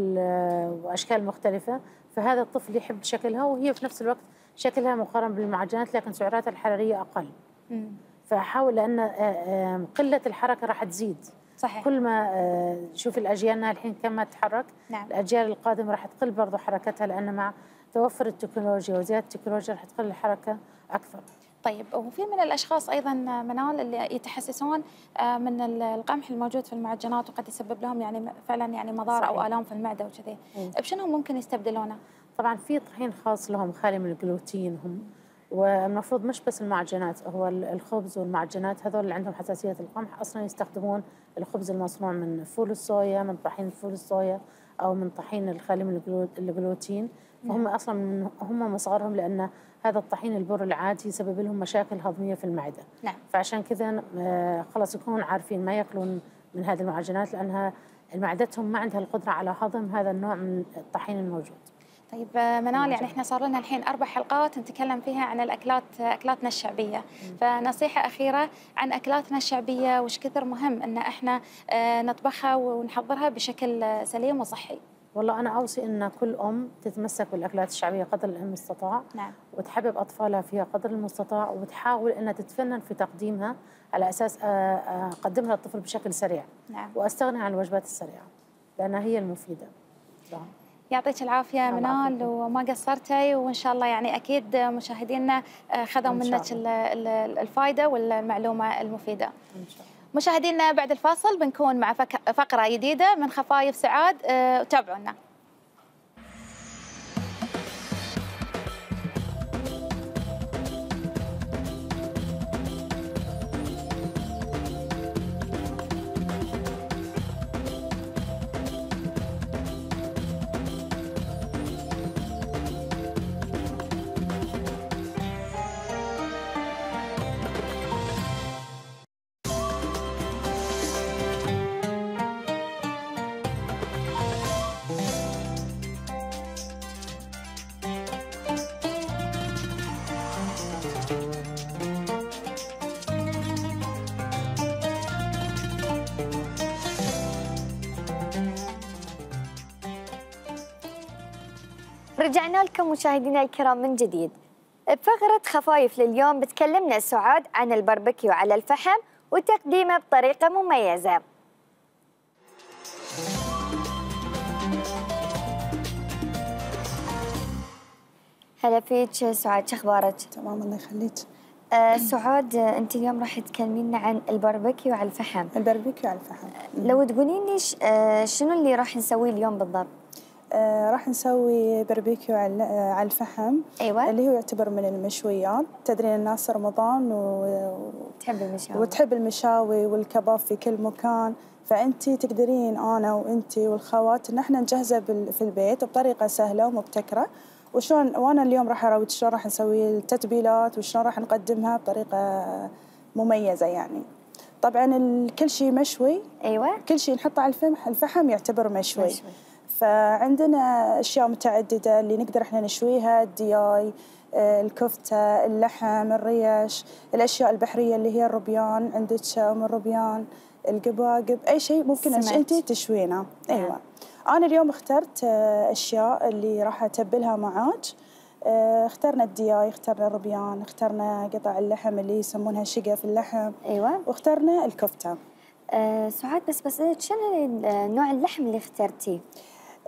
F: وأشكال مختلفة فهذا الطفل يحب شكلها وهي في نفس الوقت شكلها مقارنه بالمعجنات لكن سعراتها الحرارية أقل.
B: مم.
F: فاحاول لأن آه، قلة الحركة راح تزيد.
B: صحيح.
F: كل ما آه، شوف الاجيالنا الحين كم ما تتحرك
B: نعم.
F: الأجيال القادمة راح تقل برضو حركتها لأن مع توفر التكنولوجيا وزيادة التكنولوجيا راح تقل الحركة أكثر.
B: طيب وفي من الأشخاص أيضا منال اللي يتحسسون آه، من ال- القمح الموجود في المعجنات وقد يسبب لهم يعني فعلا يعني مضار
F: أو.
B: الام في المعدة وكذي. بشنو ممكن يستبدلونه؟
F: طبعا في طحين خاص لهم خالي من الجلوتين هم والمفروض مش بس المعجنات هو ال- الخبز والمعجنات هذول اللي عندهم حساسية القمح أصلا يستخدمون الخبز المصنوع من فول الصويا من طحين فول الصويا أو من طحين الخالي من الجلو- الجلوتين فهم أصلا هم مصغرهم لأن هذا الطحين البر العادي يسبب لهم مشاكل هضمية في المعدة.
B: نعم.
F: فعشان كذا آه، خلاص يكونون عارفين ما يأكلون من هذه المعجنات لأنها معدتهم ما عندها القدرة على هضم هذا النوع من الطحين الموجود.
B: طيب آه، منال يعني. إحنا صار لنا الحين أربع حلقات نتكلم فيها عن الأكلات أكلاتنا الشعبية. فنصيحة أخيرة عن أكلاتنا الشعبية وش كثر مهم إن إحنا آه، نطبخها ونحضرها بشكل آه، سليم وصحي؟
F: والله أنا أوصي أن كل أم تتمسك بالأكلات الشعبية قدر المستطاع.
B: نعم.
F: وتحبب أطفالها فيها قدر المستطاع. وتحاول أنها تتفنن في تقديمها على أساس آه، آه، أقدمها للطفل بشكل سريع.
B: نعم.
F: وأستغني عن الوجبات السريعة لأنها هي المفيدة. نعم.
B: يعطيك العافية منال. وما قصرتي. وإن شاء الله يعني أكيد مشاهدينا آه، خذوا منك ال- ال- الفائدة والمعلومة المفيدة.
F: إن شاء الله.
B: مشاهدينا بعد الفاصل بنكون مع فقرة جديدة من خفايف سعاد آه، تابعونا.
A: رجعنا لكم مشاهدينا الكرام من جديد. بفقرة خفايف لليوم بتكلمنا سعاد عن الباربيكيو على الفحم وتقديمه بطريقة مميزة. هلا فيك سعاد شو أخبارك؟
G: تمام الله يخليك.
A: آه سعاد أنت اليوم راح تكلمينا عن الباربيكيو على الفحم.
G: الباربيكيو على الفحم.
A: لو تقولين لي آه شنو اللي راح نسويه اليوم بالضبط؟
G: آه راح نسوي باربيكيو على آه، على الفحم
A: أيوه.
G: اللي هو يعتبر من المشويات. تدرين الناس رمضان و...
A: تحب المشاوي.
G: وتحب المشاوي والكباب في كل مكان. فأنت تقدرين أنا وأنت والخوات إن إحنا نجهزه بال- في البيت بطريقة سهلة ومبتكرة. وشلون وأنا اليوم راح اراوج شلون راح نسوي التتبيلات وشلون راح نقدمها بطريقة مميزة يعني. طبعا كل شيء مشوي.
A: أيوه.
G: كل شيء نحطه على الفحم الفحم يعتبر مشوي.
A: مشوي.
G: فعندنا أشياء متعددة اللي نقدر إحنا نشويها الدياي آه، الكفتة اللحم الريش الأشياء البحرية اللي هي الروبيان عندك أم الروبيان القباقب أي شيء ممكن. انت تشوينه. أيوه. أنا اليوم اخترت آه، أشياء اللي راح أتبلها معاك. آه، اخترنا الدياي اخترنا الروبيان اخترنا قطع اللحم اللي يسمونها شقف اللحم.
A: أيوه.
G: واخترنا الكفتة.
A: آه سعاد بس بسألك شنو نوع اللحم اللي اخترتيه؟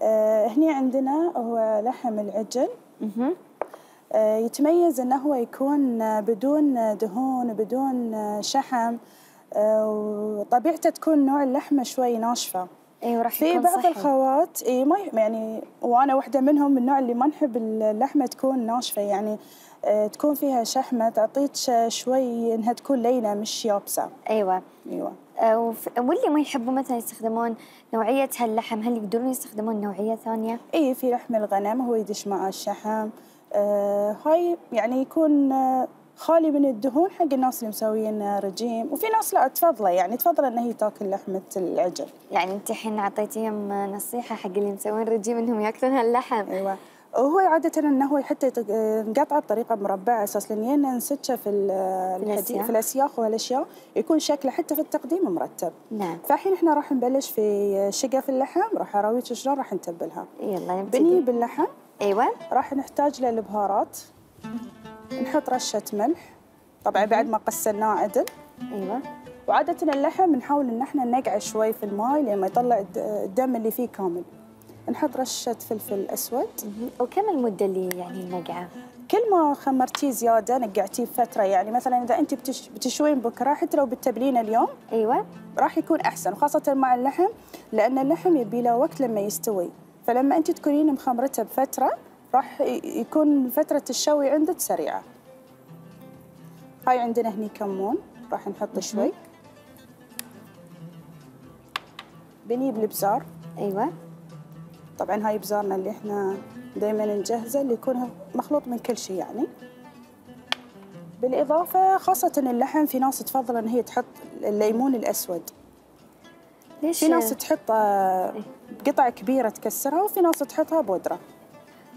G: آه، هني عندنا هو لحم العجل. آه، يتميز إنه هو يكون بدون دهون بدون شحم آه، وطبيعته تكون نوع اللحمة شوي ناشفة.
A: أيوه راح
G: في بعض
A: صحي.
G: الخوات اي ما يعني وأنا واحدة منهم من النوع اللي ما نحب اللحمة تكون ناشفة يعني آه، تكون فيها شحمة تعطيك شوي إنها تكون لينة مش يابسة.
A: أيوه. أيوه. واللي ما يحبوا مثلا يستخدمون نوعية هاللحم هل يقدرون يستخدمون نوعية ثانية؟
G: اي في لحم الغنم هو يدش مع الشحم. آه هاي يعني يكون آه خالي من الدهون حق الناس اللي مسويين آه، رجيم. وفي ناس لا تفضله يعني تفضل ان هي تاكل لحمة العجل.
A: يعني أنت الحين أعطيتيهم نصيحة حق اللي مسوين رجيم إنهم يأكلون هاللحم.
G: أيوه. وهو عادة إنه هو حتى نقطعه بطريقة مربعة أساس لأن نسكه في ال- الحديد. في الاسياخ وهالاشياء يكون شكله حتى في التقديم مرتب.
A: نعم.
G: فالحين إحنا راح نبلش في شقف اللحم راح اراويك شلون راح نتبلها.
A: يلا
G: بني
A: نبتدي
G: باللحم.
A: أيوه.
G: راح نحتاج له البهارات نحط رشة ملح. طبعا بعد ما قسناه عدل.
A: أيوه.
G: وعادة اللحم نحاول إن إحنا نقعه شوي في الماي لما يطلع الد- الدم اللي فيه كامل. نحط رشة فلفل أسود.
A: مهم. وكم المدة اللي يعني النقعة؟
G: كل ما خمرتيه زيادة نقعتيه بفترة يعني مثلا إذا انت بتش بتشوين بكرة حتى لو بتتبلينه اليوم.
A: أيوه.
G: راح يكون أحسن وخاصة مع اللحم لأن اللحم يبي له وقت لما يستوي. فلما انت تكونين مخمرته بفترة راح يكون فترة الشوي عندك سريعة. هاي عندنا هني كمون راح نحط شوي. بنجيب البزار
A: أيوه.
G: طبعا هاي بزارنا اللي إحنا دائما نجهزه اللي يكون مخلوط من كل شيء يعني. بالإضافة خاصة اللحم في ناس تفضل إن هي تحط الليمون الأسود.
A: ليش؟
G: في ناس تحطه بقطع كبيرة تكسرها وفي ناس تحطها بودرة.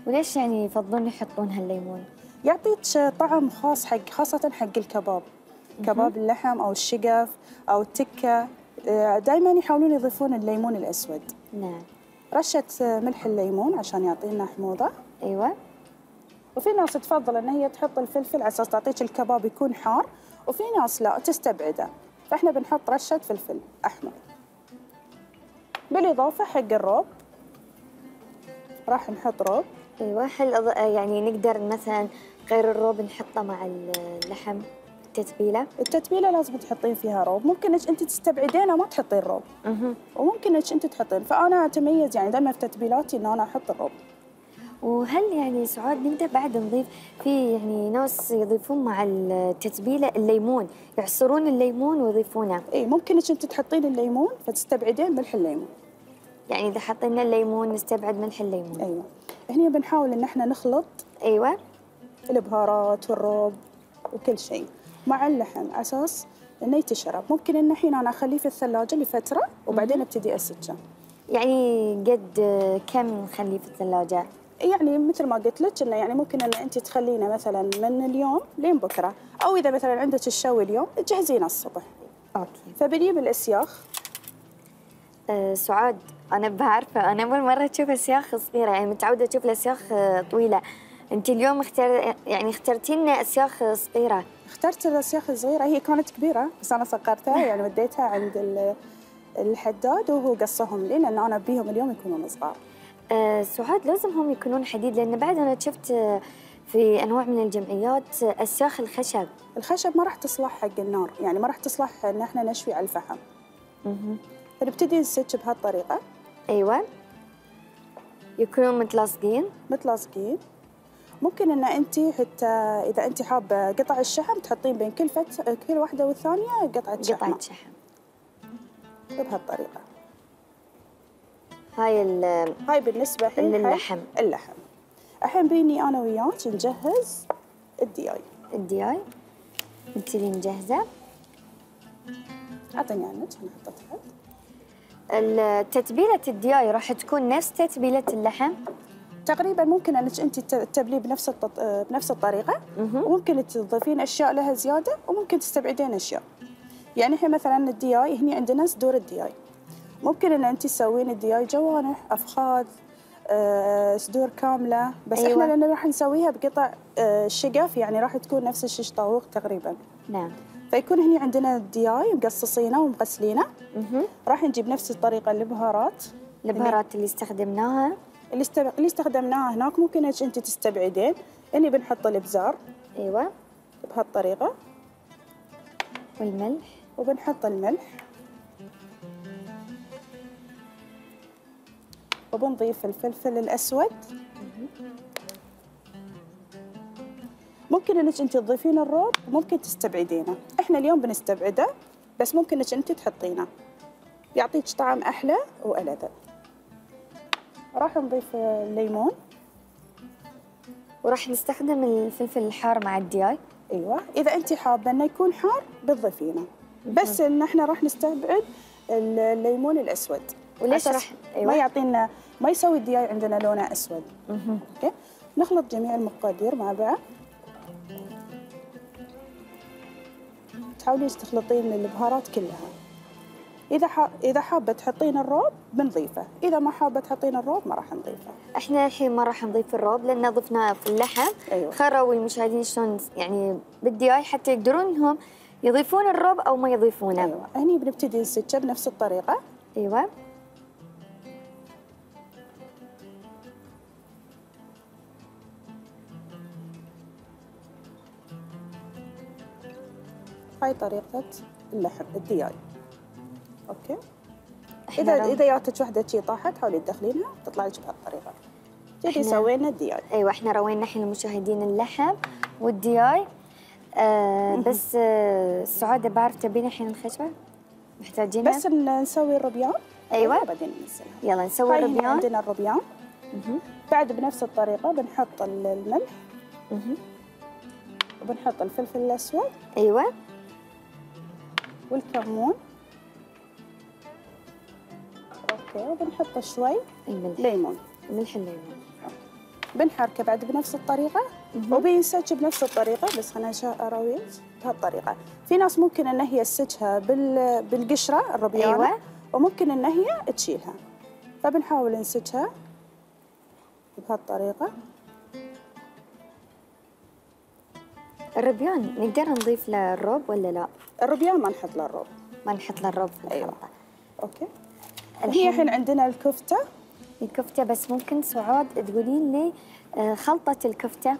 A: وليش يعني يفضلون يحطون هالليمون؟
G: يعطيك طعم خاص حق خاصة حق الكباب. كباب اللحم أو الشقف أو التكة دائما يحاولون يضيفون الليمون الأسود.
A: نعم.
G: رشة ملح الليمون عشان يعطينا حموضة.
A: أيوه.
G: وفي ناس تفضل إن هي تحط الفلفل على أساس تعطيك الكباب يكون حار وفي ناس لا تستبعده. فإحنا بنحط رشة فلفل أحمر. بالإضافة حق الروب. راح نحط روب.
A: أيوه. هل يعني نقدر مثلا غير الروب نحطه مع اللحم؟ التتبيلة؟
G: التتبيلة لازم تحطين فيها روب. ممكن أنت تستبعدين وما تحطين روب.
A: أها.
G: وممكن أنت تحطين. فأنا أتميز يعني دائما في تتبيلاتي إن أنا أحط الروب.
A: وهل يعني سعاد نقدر بعد نضيف في يعني ناس يضيفون مع التتبيلة؟ الليمون. يعصرون الليمون ويضيفونه.
G: إي ممكن أنت تحطين الليمون فتستبعدين ملح الليمون.
A: يعني إذا حطينا الليمون نستبعد ملح الليمون.
G: أيوه. هني بنحاول إن إحنا نخلط
A: أيوة.
G: البهارات والروب وكل شيء. اللحم على أساس إنه يتشرب. ممكن ان الحين أنا أخليه في الثلاجة لفترة وبعدين أبتدي أسيخه
A: يعني قد كم نخليه في الثلاجة؟
G: يعني مثل ما قلت لك إنه يعني ممكن ان أنت تخلينه مثلا من اليوم لين بكرة. أو إذا مثلا عندك الشوي اليوم تجهزينه الصبح.
A: okay.
G: فبنجيب الأسياخ.
A: أه سعاد أنا بعرفة أنا أول مرة أشوف أسياخ صغيرة يعني متعودة أشوف الأسياخ آه، طويلة. أنت اليوم اختار يعني اخترتي لنا أسياخ صغيرة.
G: اخترت الاسياخ الصغيرة. هي كانت كبيرة بس أنا صغرتها يعني وديتها عند ال- الحداد وهو قصهم لي لأن أنا ابيهم اليوم يكونون صغار.
A: أه سعاد لازم هم يكونون حديد لأن بعد أنا شفت آه، في أنواع من الجمعيات آه، أسياخ الخشب.
G: الخشب ما راح تصلح حق النار يعني ما راح تصلح إن إحنا نشوي على الفحم. فنبتدي نسك بهالطريقة.
A: أيوة. يكونون متلاصقين.
G: متلاصقين. ممكن إن انت حتى إذا انت حابة قطع الشحم تحطين بين كل فت... كل واحدة والثانية قطعة شحم.
A: قطعة شحم.
G: بهالطريقه
A: هاي ال-
G: هاي بالنسبة الحين
A: للحم.
G: اللحم. الحين بيني أنا وياك نجهز الدياي
A: الدياي أنت اللي مجهزة.
G: أعطيني عنك أنا حطيت تحت
A: تتبيلة الدياي راح تكون نفس تتبيلة اللحم.
G: تقريبا ممكن انك انت تتبلينه بنفس آه، بنفس الطريقة. وممكن تضيفين أشياء لها زيادة وممكن تستبعدين أشياء. يعني الحين مثلا الدياي هني عندنا صدور الدياي ممكن إن انت تسوين الدياي جوانح أفخاذ آه، صدور كاملة. بس
A: أيوة.
G: إحنا لأن راح نسويها بقطع آه، شقف يعني راح تكون نفس الشيش طاووق تقريبا.
A: نعم.
G: فيكون هني عندنا الدياي مقصصينه ومغسلينه. راح نجيب نفس الطريقة البهارات.
A: البهارات اللي استخدمناها.
G: اللي استب- اللي استخدمناها هناك ممكن أنت تستبعدين. اني بنحط الإبزار.
A: أيوه.
G: بهالطريقة.
A: والملح.
G: وبنحط الملح. وبنضيف الفلفل الأسود. ممكن إنك أنت تضيفين الروب وممكن تستبعدينه. إحنا اليوم بنستبعده بس ممكن إنك أنت تحطينه. يعطيك طعم أحلى وألذ. راح نضيف الليمون.
A: وراح نستخدم الفلفل الحار مع الدياي.
G: أيوه. إذا انت حابة إنه يكون حار بتضيفينه. بس ان إحنا راح نستبعد ال- الليمون الأسود.
A: وليش راح-
G: ما
A: أيوة.
G: يعطينا ما يسوي الدياي عندنا لونه أسود. Okay. نخلط جميع المقادير مع بعض. تحاولين تخلطين البهارات كلها. إذا ح... إذا حابة تحطين الروب بنضيفه إذا ما حابة تحطين الروب ما راح نضيفه.
A: إحنا الحين ما راح نضيف الروب لأن ضفناه في اللحم.
G: أيوة.
A: خبروا المشاهدين شلون يعني بالدياي حتى يقدرون إنهم يضيفون الروب أو ما يضيفونه.
G: أيوه. هني بنبتدي نسكه بنفس الطريقة.
A: أيوه.
G: هاي طريقة اللحم الدياي.
A: Okay.
G: اذا
A: لو-
G: إذا جاتك وحده شي طاحت حاولي تدخلينها تطلع لك بهالطريقه كذي سوينا الدياي
A: أيوه إحنا روينا الحين المشاهدين اللحم والدياي آه بس آه سعاده بعرف تبين الحين الخشبه محتاجينها.
G: بس نسوي الربيان
A: أيوة.
G: وبعدين ننزلها
A: يلا نسوي الربيان
G: عندنا الربيان بعد بنفس الطريقة بنحط ال- الملح. وبنحط الفلفل الأسود.
A: أيوه.
G: والكمون. أوكي وبنحط شوي.
A: الملح.
G: ليمون.
A: ملح الليمون.
G: بنحركه بعد بنفس الطريقة وبينسج بنفس الطريقة بس خلينا شا- أراويج بهالطريقة. في ناس ممكن إن هي تسجها بال... بالقشرة الربيانة
A: أيوة.
G: وممكن إن هي تشيلها. فبنحاول نسجها بهالطريقة.
A: الربيان نقدر نضيف له الروب ولا لا؟
G: الربيان ما نحط له الروب.
A: ما نحط له الروب في
G: أيوة.
A: الحين-
G: هي الحين عندنا الكفتة.
A: الكفتة بس ممكن سعاد تقولين لي آه، خلطة الكفتة.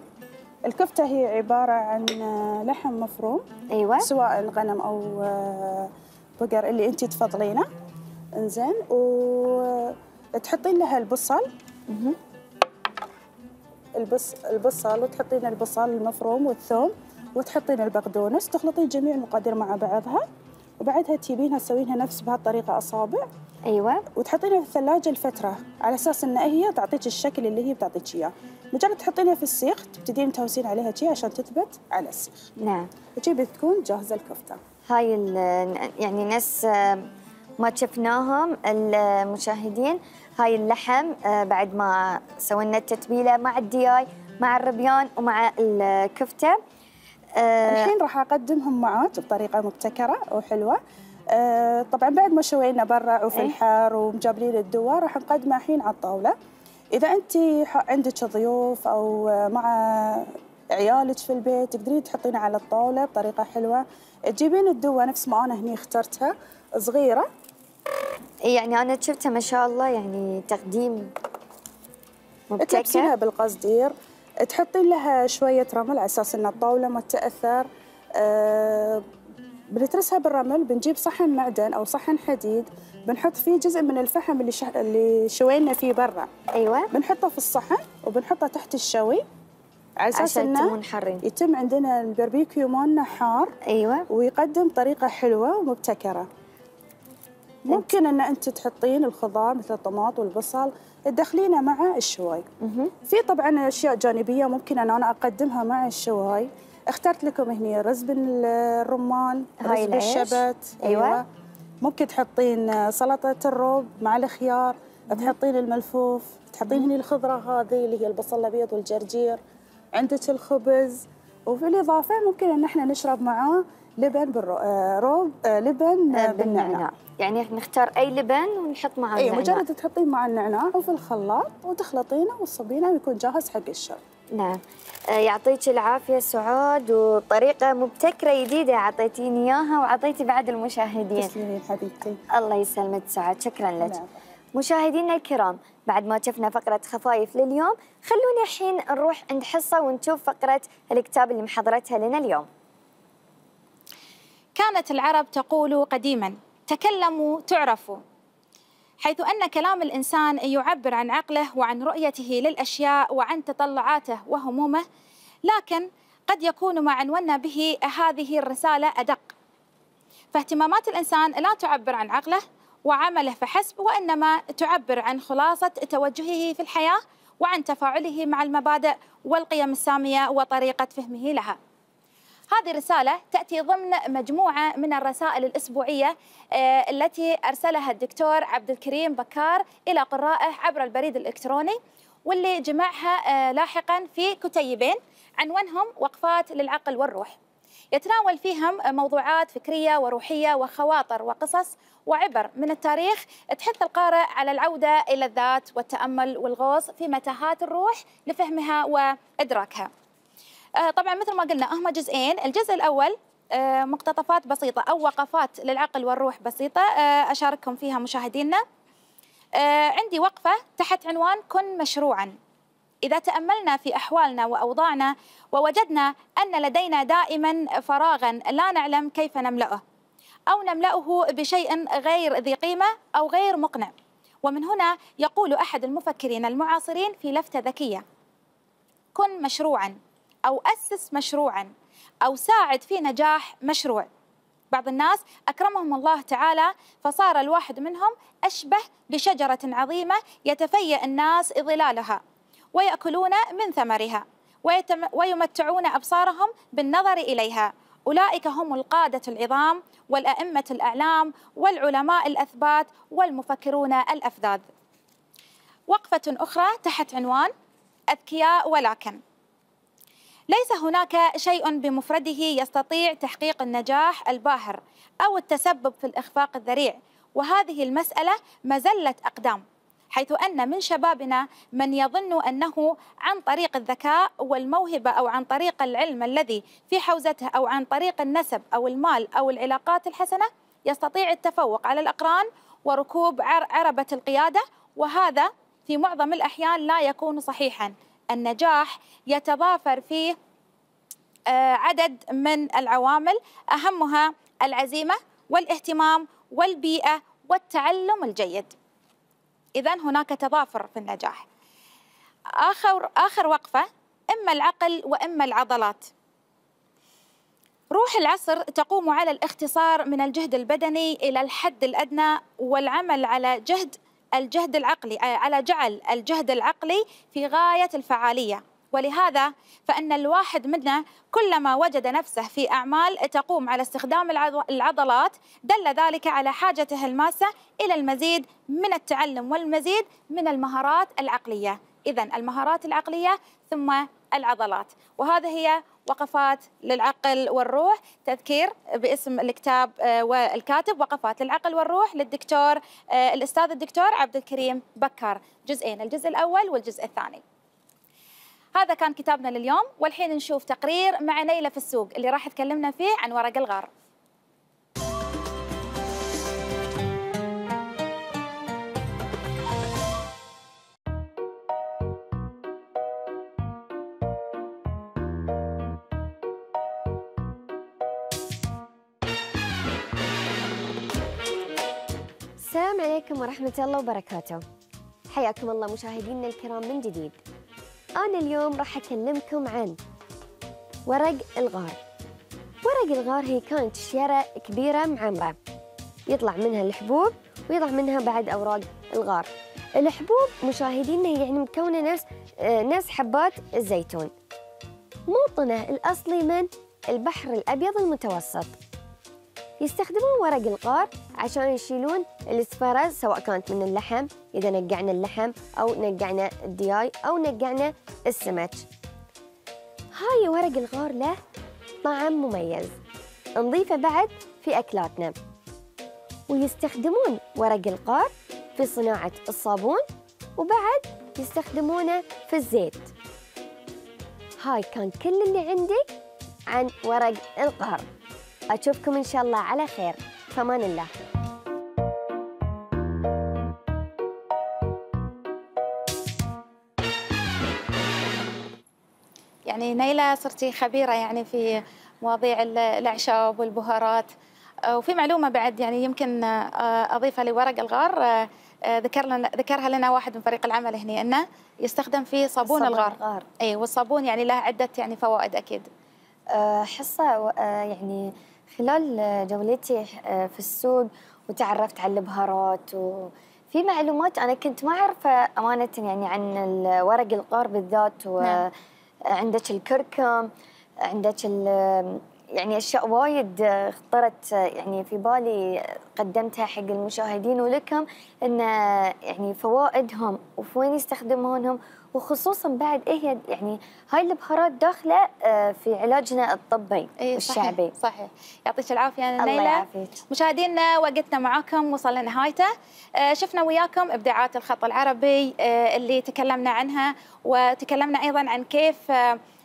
G: الكفتة هي عبارة عن آه، لحم مفروم
A: أيوة.
G: سواء غنم أو آه، بقر اللي أنت تفضلينه. إنزين. وتحطين لها البصل. البص البصل وتحطين البصل المفروم والثوم وتحطين البقدونس. تخلطين جميع المقادير مع بعضها. وبعدها تجيبينها تسوينها نفس بهالطريقة أصابع.
A: أيوة.
G: وتحطينها في الثلاجة لفترة على أساس إن هي تعطيك الشكل اللي هي بتعطيك إياه. مجرد تحطينها في السيخ تبتدين تهوسين عليها شي عشان تثبت على السيخ.
A: نعم.
G: وشي بتكون جاهزة الكفتة.
A: هاي يعني ناس آه، ما شفناهم المشاهدين. هاي اللحم آه، بعد ما سوينا التتبيلة مع الدياي مع الربيان ومع الكفتة. آه،
G: الحين راح أقدمهم معاك بطريقة مبتكرة وحلوة. آه، طبعا بعد ما شوينا برا وفي
A: إيه.
G: الحار ومجابلين الدواء راح نقدمه الحين على الطاولة. إذا أنت عندك ضيوف أو آه، مع عيالك في البيت تقدرين تحطينه على الطاولة بطريقة حلوة. تجيبين الدواء نفس ما أنا هني اخترتها صغيرة.
A: يعني أنا شفتها ما شاء الله يعني تقديم
G: تلبسينها
A: مبتكر
G: بالقصدير. تحطين لها شوية رمل على أساس أن الطاولة ما تتأثر. أه بنترسها بالرمل بنجيب صحن معدن أو صحن حديد بنحط فيه جزء من الفحم اللي, شه... اللي شوينا فيه برا.
A: أيوة.
G: بنحطه في الصحن وبنحطه تحت الشوي. علشان
A: يتمون حارين.
G: يتم عندنا البربيكيو مالنا حار.
A: أيوة.
G: ويقدم طريقة حلوة ومبتكرة. ممكن إن أنت تحطين الخضار مثل الطماط والبصل تدخلينه مع الشواي. في طبعا أشياء جانبية ممكن أن أنا أقدمها مع الشواي. اخترت لكم هنا رز بالرمان رز. بالشبت
A: أيوة.
G: ممكن تحطين سلطة الروب مع الخيار تحطين الملفوف تحطين هنا الخضرة هذه اللي هي البصل الأبيض والجرجير عندك الخبز وفي الإضافة ممكن إن إحنا نشرب معاه لبن بالرو... آه، آه، لبن آه، بالنعناع
A: يعني نختار أي لبن ونحط معاه
G: اي
A: النعناع.
G: مجرد تحطين مع النعناع وفي الخلاط وتخلطينه وتصبينه ويكون جاهز حق الشرب
A: نعم. آه، يعطيك العافية سعاد وطريقة مبتكرة جديدة أعطيتيني إياها وأعطيتي بعد المشاهدين.
G: تسلمين حبيبتي.
A: الله يسلمك سعاد شكرا لك.
G: نعم.
A: مشاهدينا الكرام بعد ما شفنا فقرة خفايف لليوم خلونا الحين نروح عند حصة ونشوف فقرة الكتاب اللي محضرتها لنا اليوم.
B: كانت العرب تقول قديما تكلموا تعرفوا. حيث أن كلام الإنسان يعبر عن عقله وعن رؤيته للأشياء وعن تطلعاته وهمومه لكن قد يكون ما عنونا به هذه الرسالة أدق فاهتمامات الإنسان لا تعبر عن عقله وعمله فحسب وإنما تعبر عن خلاصة توجهه في الحياة وعن تفاعله مع المبادئ والقيم السامية وطريقة فهمه لها. هذه الرسالة تأتي ضمن مجموعة من الرسائل الأسبوعية آه، التي أرسلها الدكتور عبد الكريم بكار إلى قرائه عبر البريد الإلكتروني واللي جمعها آه، لاحقا في كتيبين عنوانهم وقفات للعقل والروح. يتناول فيهم موضوعات فكرية وروحية وخواطر وقصص وعبر من التاريخ تحث القارئ على العودة إلى الذات والتأمل والغوص في متاهات الروح لفهمها وإدراكها. آه، طبعا مثل ما قلنا هم جزئين. الجزء الأول آه، مقتطفات بسيطة أو وقفات للعقل والروح بسيطة. آه، أشارككم فيها مشاهدينا. آه، عندي وقفة تحت عنوان كن مشروعا إذا تأملنا في أحوالنا وأوضاعنا ووجدنا أن لدينا دائما فراغا لا نعلم كيف نملأه أو نملأه بشيء غير ذي قيمة أو غير مقنع. ومن هنا يقول أحد المفكرين المعاصرين في لفتة ذكية كن مشروعا أو أسس مشروعا أو ساعد في نجاح مشروع. بعض الناس أكرمهم الله تعالى فصار الواحد منهم أشبه بشجرة عظيمة يتفيأ الناس ظلالها ويأكلون من ثمرها ويمتعون أبصارهم بالنظر إليها. أولئك هم القادة العظام والأئمة الأعلام والعلماء الأثبات والمفكرون الأفذاذ. وقفة أخرى تحت عنوان أذكياء ولكن. ليس هناك شيء بمفرده يستطيع تحقيق النجاح الباهر أو التسبب في الإخفاق الذريع وهذه المسألة مزله أقدام حيث أن من شبابنا من يظن أنه عن طريق الذكاء والموهبة أو عن طريق العلم الذي في حوزته أو عن طريق النسب أو المال أو العلاقات الحسنة يستطيع التفوق على الأقران وركوب عر- عربة القيادة وهذا في معظم الأحيان لا يكون صحيحا. النجاح يتضافر فيه آه، عدد من العوامل أهمها العزيمة والاهتمام والبيئة والتعلم الجيد. اذا هناك تضافر في النجاح. آخر آخر وقفة إما العقل وإما العضلات. روح العصر تقوم على الاختصار من الجهد البدني إلى الحد الأدنى والعمل على جهد الجهد العقلي آه، على جعل الجهد العقلي في غاية الفعالية. ولهذا فإن الواحد منا كلما وجد نفسه في أعمال تقوم على استخدام العض- العضلات دل ذلك على حاجته الماسة إلى المزيد من التعلم والمزيد من المهارات العقلية. اذا المهارات العقلية ثم العضلات. وهذه هي وقفات للعقل والروح. تذكير باسم الكتاب آه، والكاتب وقفات للعقل والروح للدكتور آه، الأستاذ الدكتور عبد الكريم بكر. جزئين الجزء الأول والجزء الثاني. هذا كان كتابنا لليوم والحين نشوف تقرير مع نيلة في السوق اللي راح تكلمنا فيه عن ورق الغار.
A: السلام عليكم ورحمة الله وبركاته. حياكم الله مشاهدينا الكرام من جديد. أنا اليوم راح أكلمكم عن ورق الغار. ورق الغار هي كانت شيرة كبيرة معمرة يطلع منها الحبوب ويطلع منها بعد أوراق الغار. الحبوب مشاهدينا يعني مكونة نفس آه، نفس حبات الزيتون. موطنه الأصلي من البحر الأبيض المتوسط. يستخدمون ورق القار عشان يشيلون الاسفرز سواء كانت من اللحم إذا نقعنا اللحم أو نقعنا الدياي أو نقعنا السمك. هاي ورق الغار له طعم مميز. نضيفه بعد في أكلاتنا. ويستخدمون ورق القار في صناعة الصابون وبعد يستخدمونه في الزيت. هاي كان كل اللي عندي عن ورق القار. أشوفكم إن شاء الله على خير. فمان الله.
B: يعني نيلة صرتي خبيرة يعني في مواضيع ال- الأعشاب والبهارات. آه، وفي معلومة بعد يعني يمكن آه، أضيفها لورق الغار. آه، ذكر لنا ذكرها لنا واحد من فريق العمل هنا أنه يستخدم في صابون
A: صابون
B: الغار.
A: الغار.
B: أي والصابون يعني له عدة يعني فوائد أكيد.
A: حصة يعني خلال جولتي أه، في السوق وتعرفت على البهارات وفي معلومات أنا كنت ما أعرفها أمانة يعني عن ورق القار بالذات
B: نعم.
A: وعندك الكركم عندك يعني أشياء وايد خطرت يعني في بالي قدمتها حق المشاهدين ولكم أه، يعني فوائدهم وفي وين يستخدمونهم وخصوصا بعد هي يعني هاي البهارات داخلة آه، في علاجنا الطبي
B: اي
A: الشعبي.
B: صحيح. صحيح يعطيك العافية
A: الله
B: نيلة.
A: يعافيك.
B: مشاهدينا وقتنا معاكم وصل لنهايته آه، شفنا وياكم إبداعات الخط العربي آه، اللي تكلمنا عنها وتكلمنا أيضا عن كيف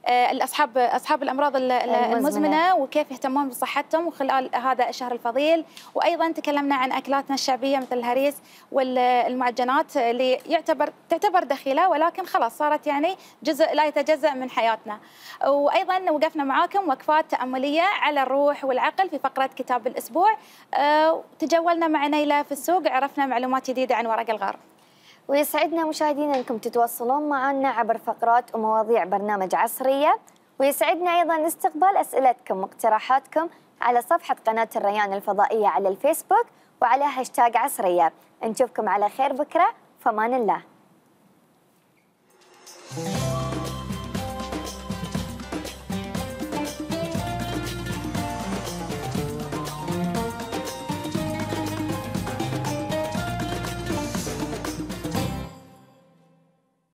B: الاصحاب أصحاب الأمراض ال- ال-
A: المزمنة.
B: المزمنة وكيف يهتمون بصحتهم وخلال هذا الشهر الفضيل. وأيضا تكلمنا عن أكلاتنا الشعبية مثل الهريس والمعجنات اللي يعتبر تعتبر دخيلة ولكن خلاص صارت يعني جزء لا يتجزأ من حياتنا. وأيضا وقفنا معاكم وقفات تأملية على الروح والعقل في فقرة كتاب الأسبوع. آه، تجولنا مع نيلة في السوق عرفنا معلومات جديدة عن ورق الغار.
A: ويسعدنا مشاهدينا أنكم تتواصلون معنا عبر فقرات ومواضيع برنامج عصرية. ويسعدنا أيضا استقبال أسئلتكم واقتراحاتكم على صفحة قناة الريان الفضائية على الفيسبوك وعلى هاشتاج عصرية. نشوفكم على خير بكرة. فمان الله.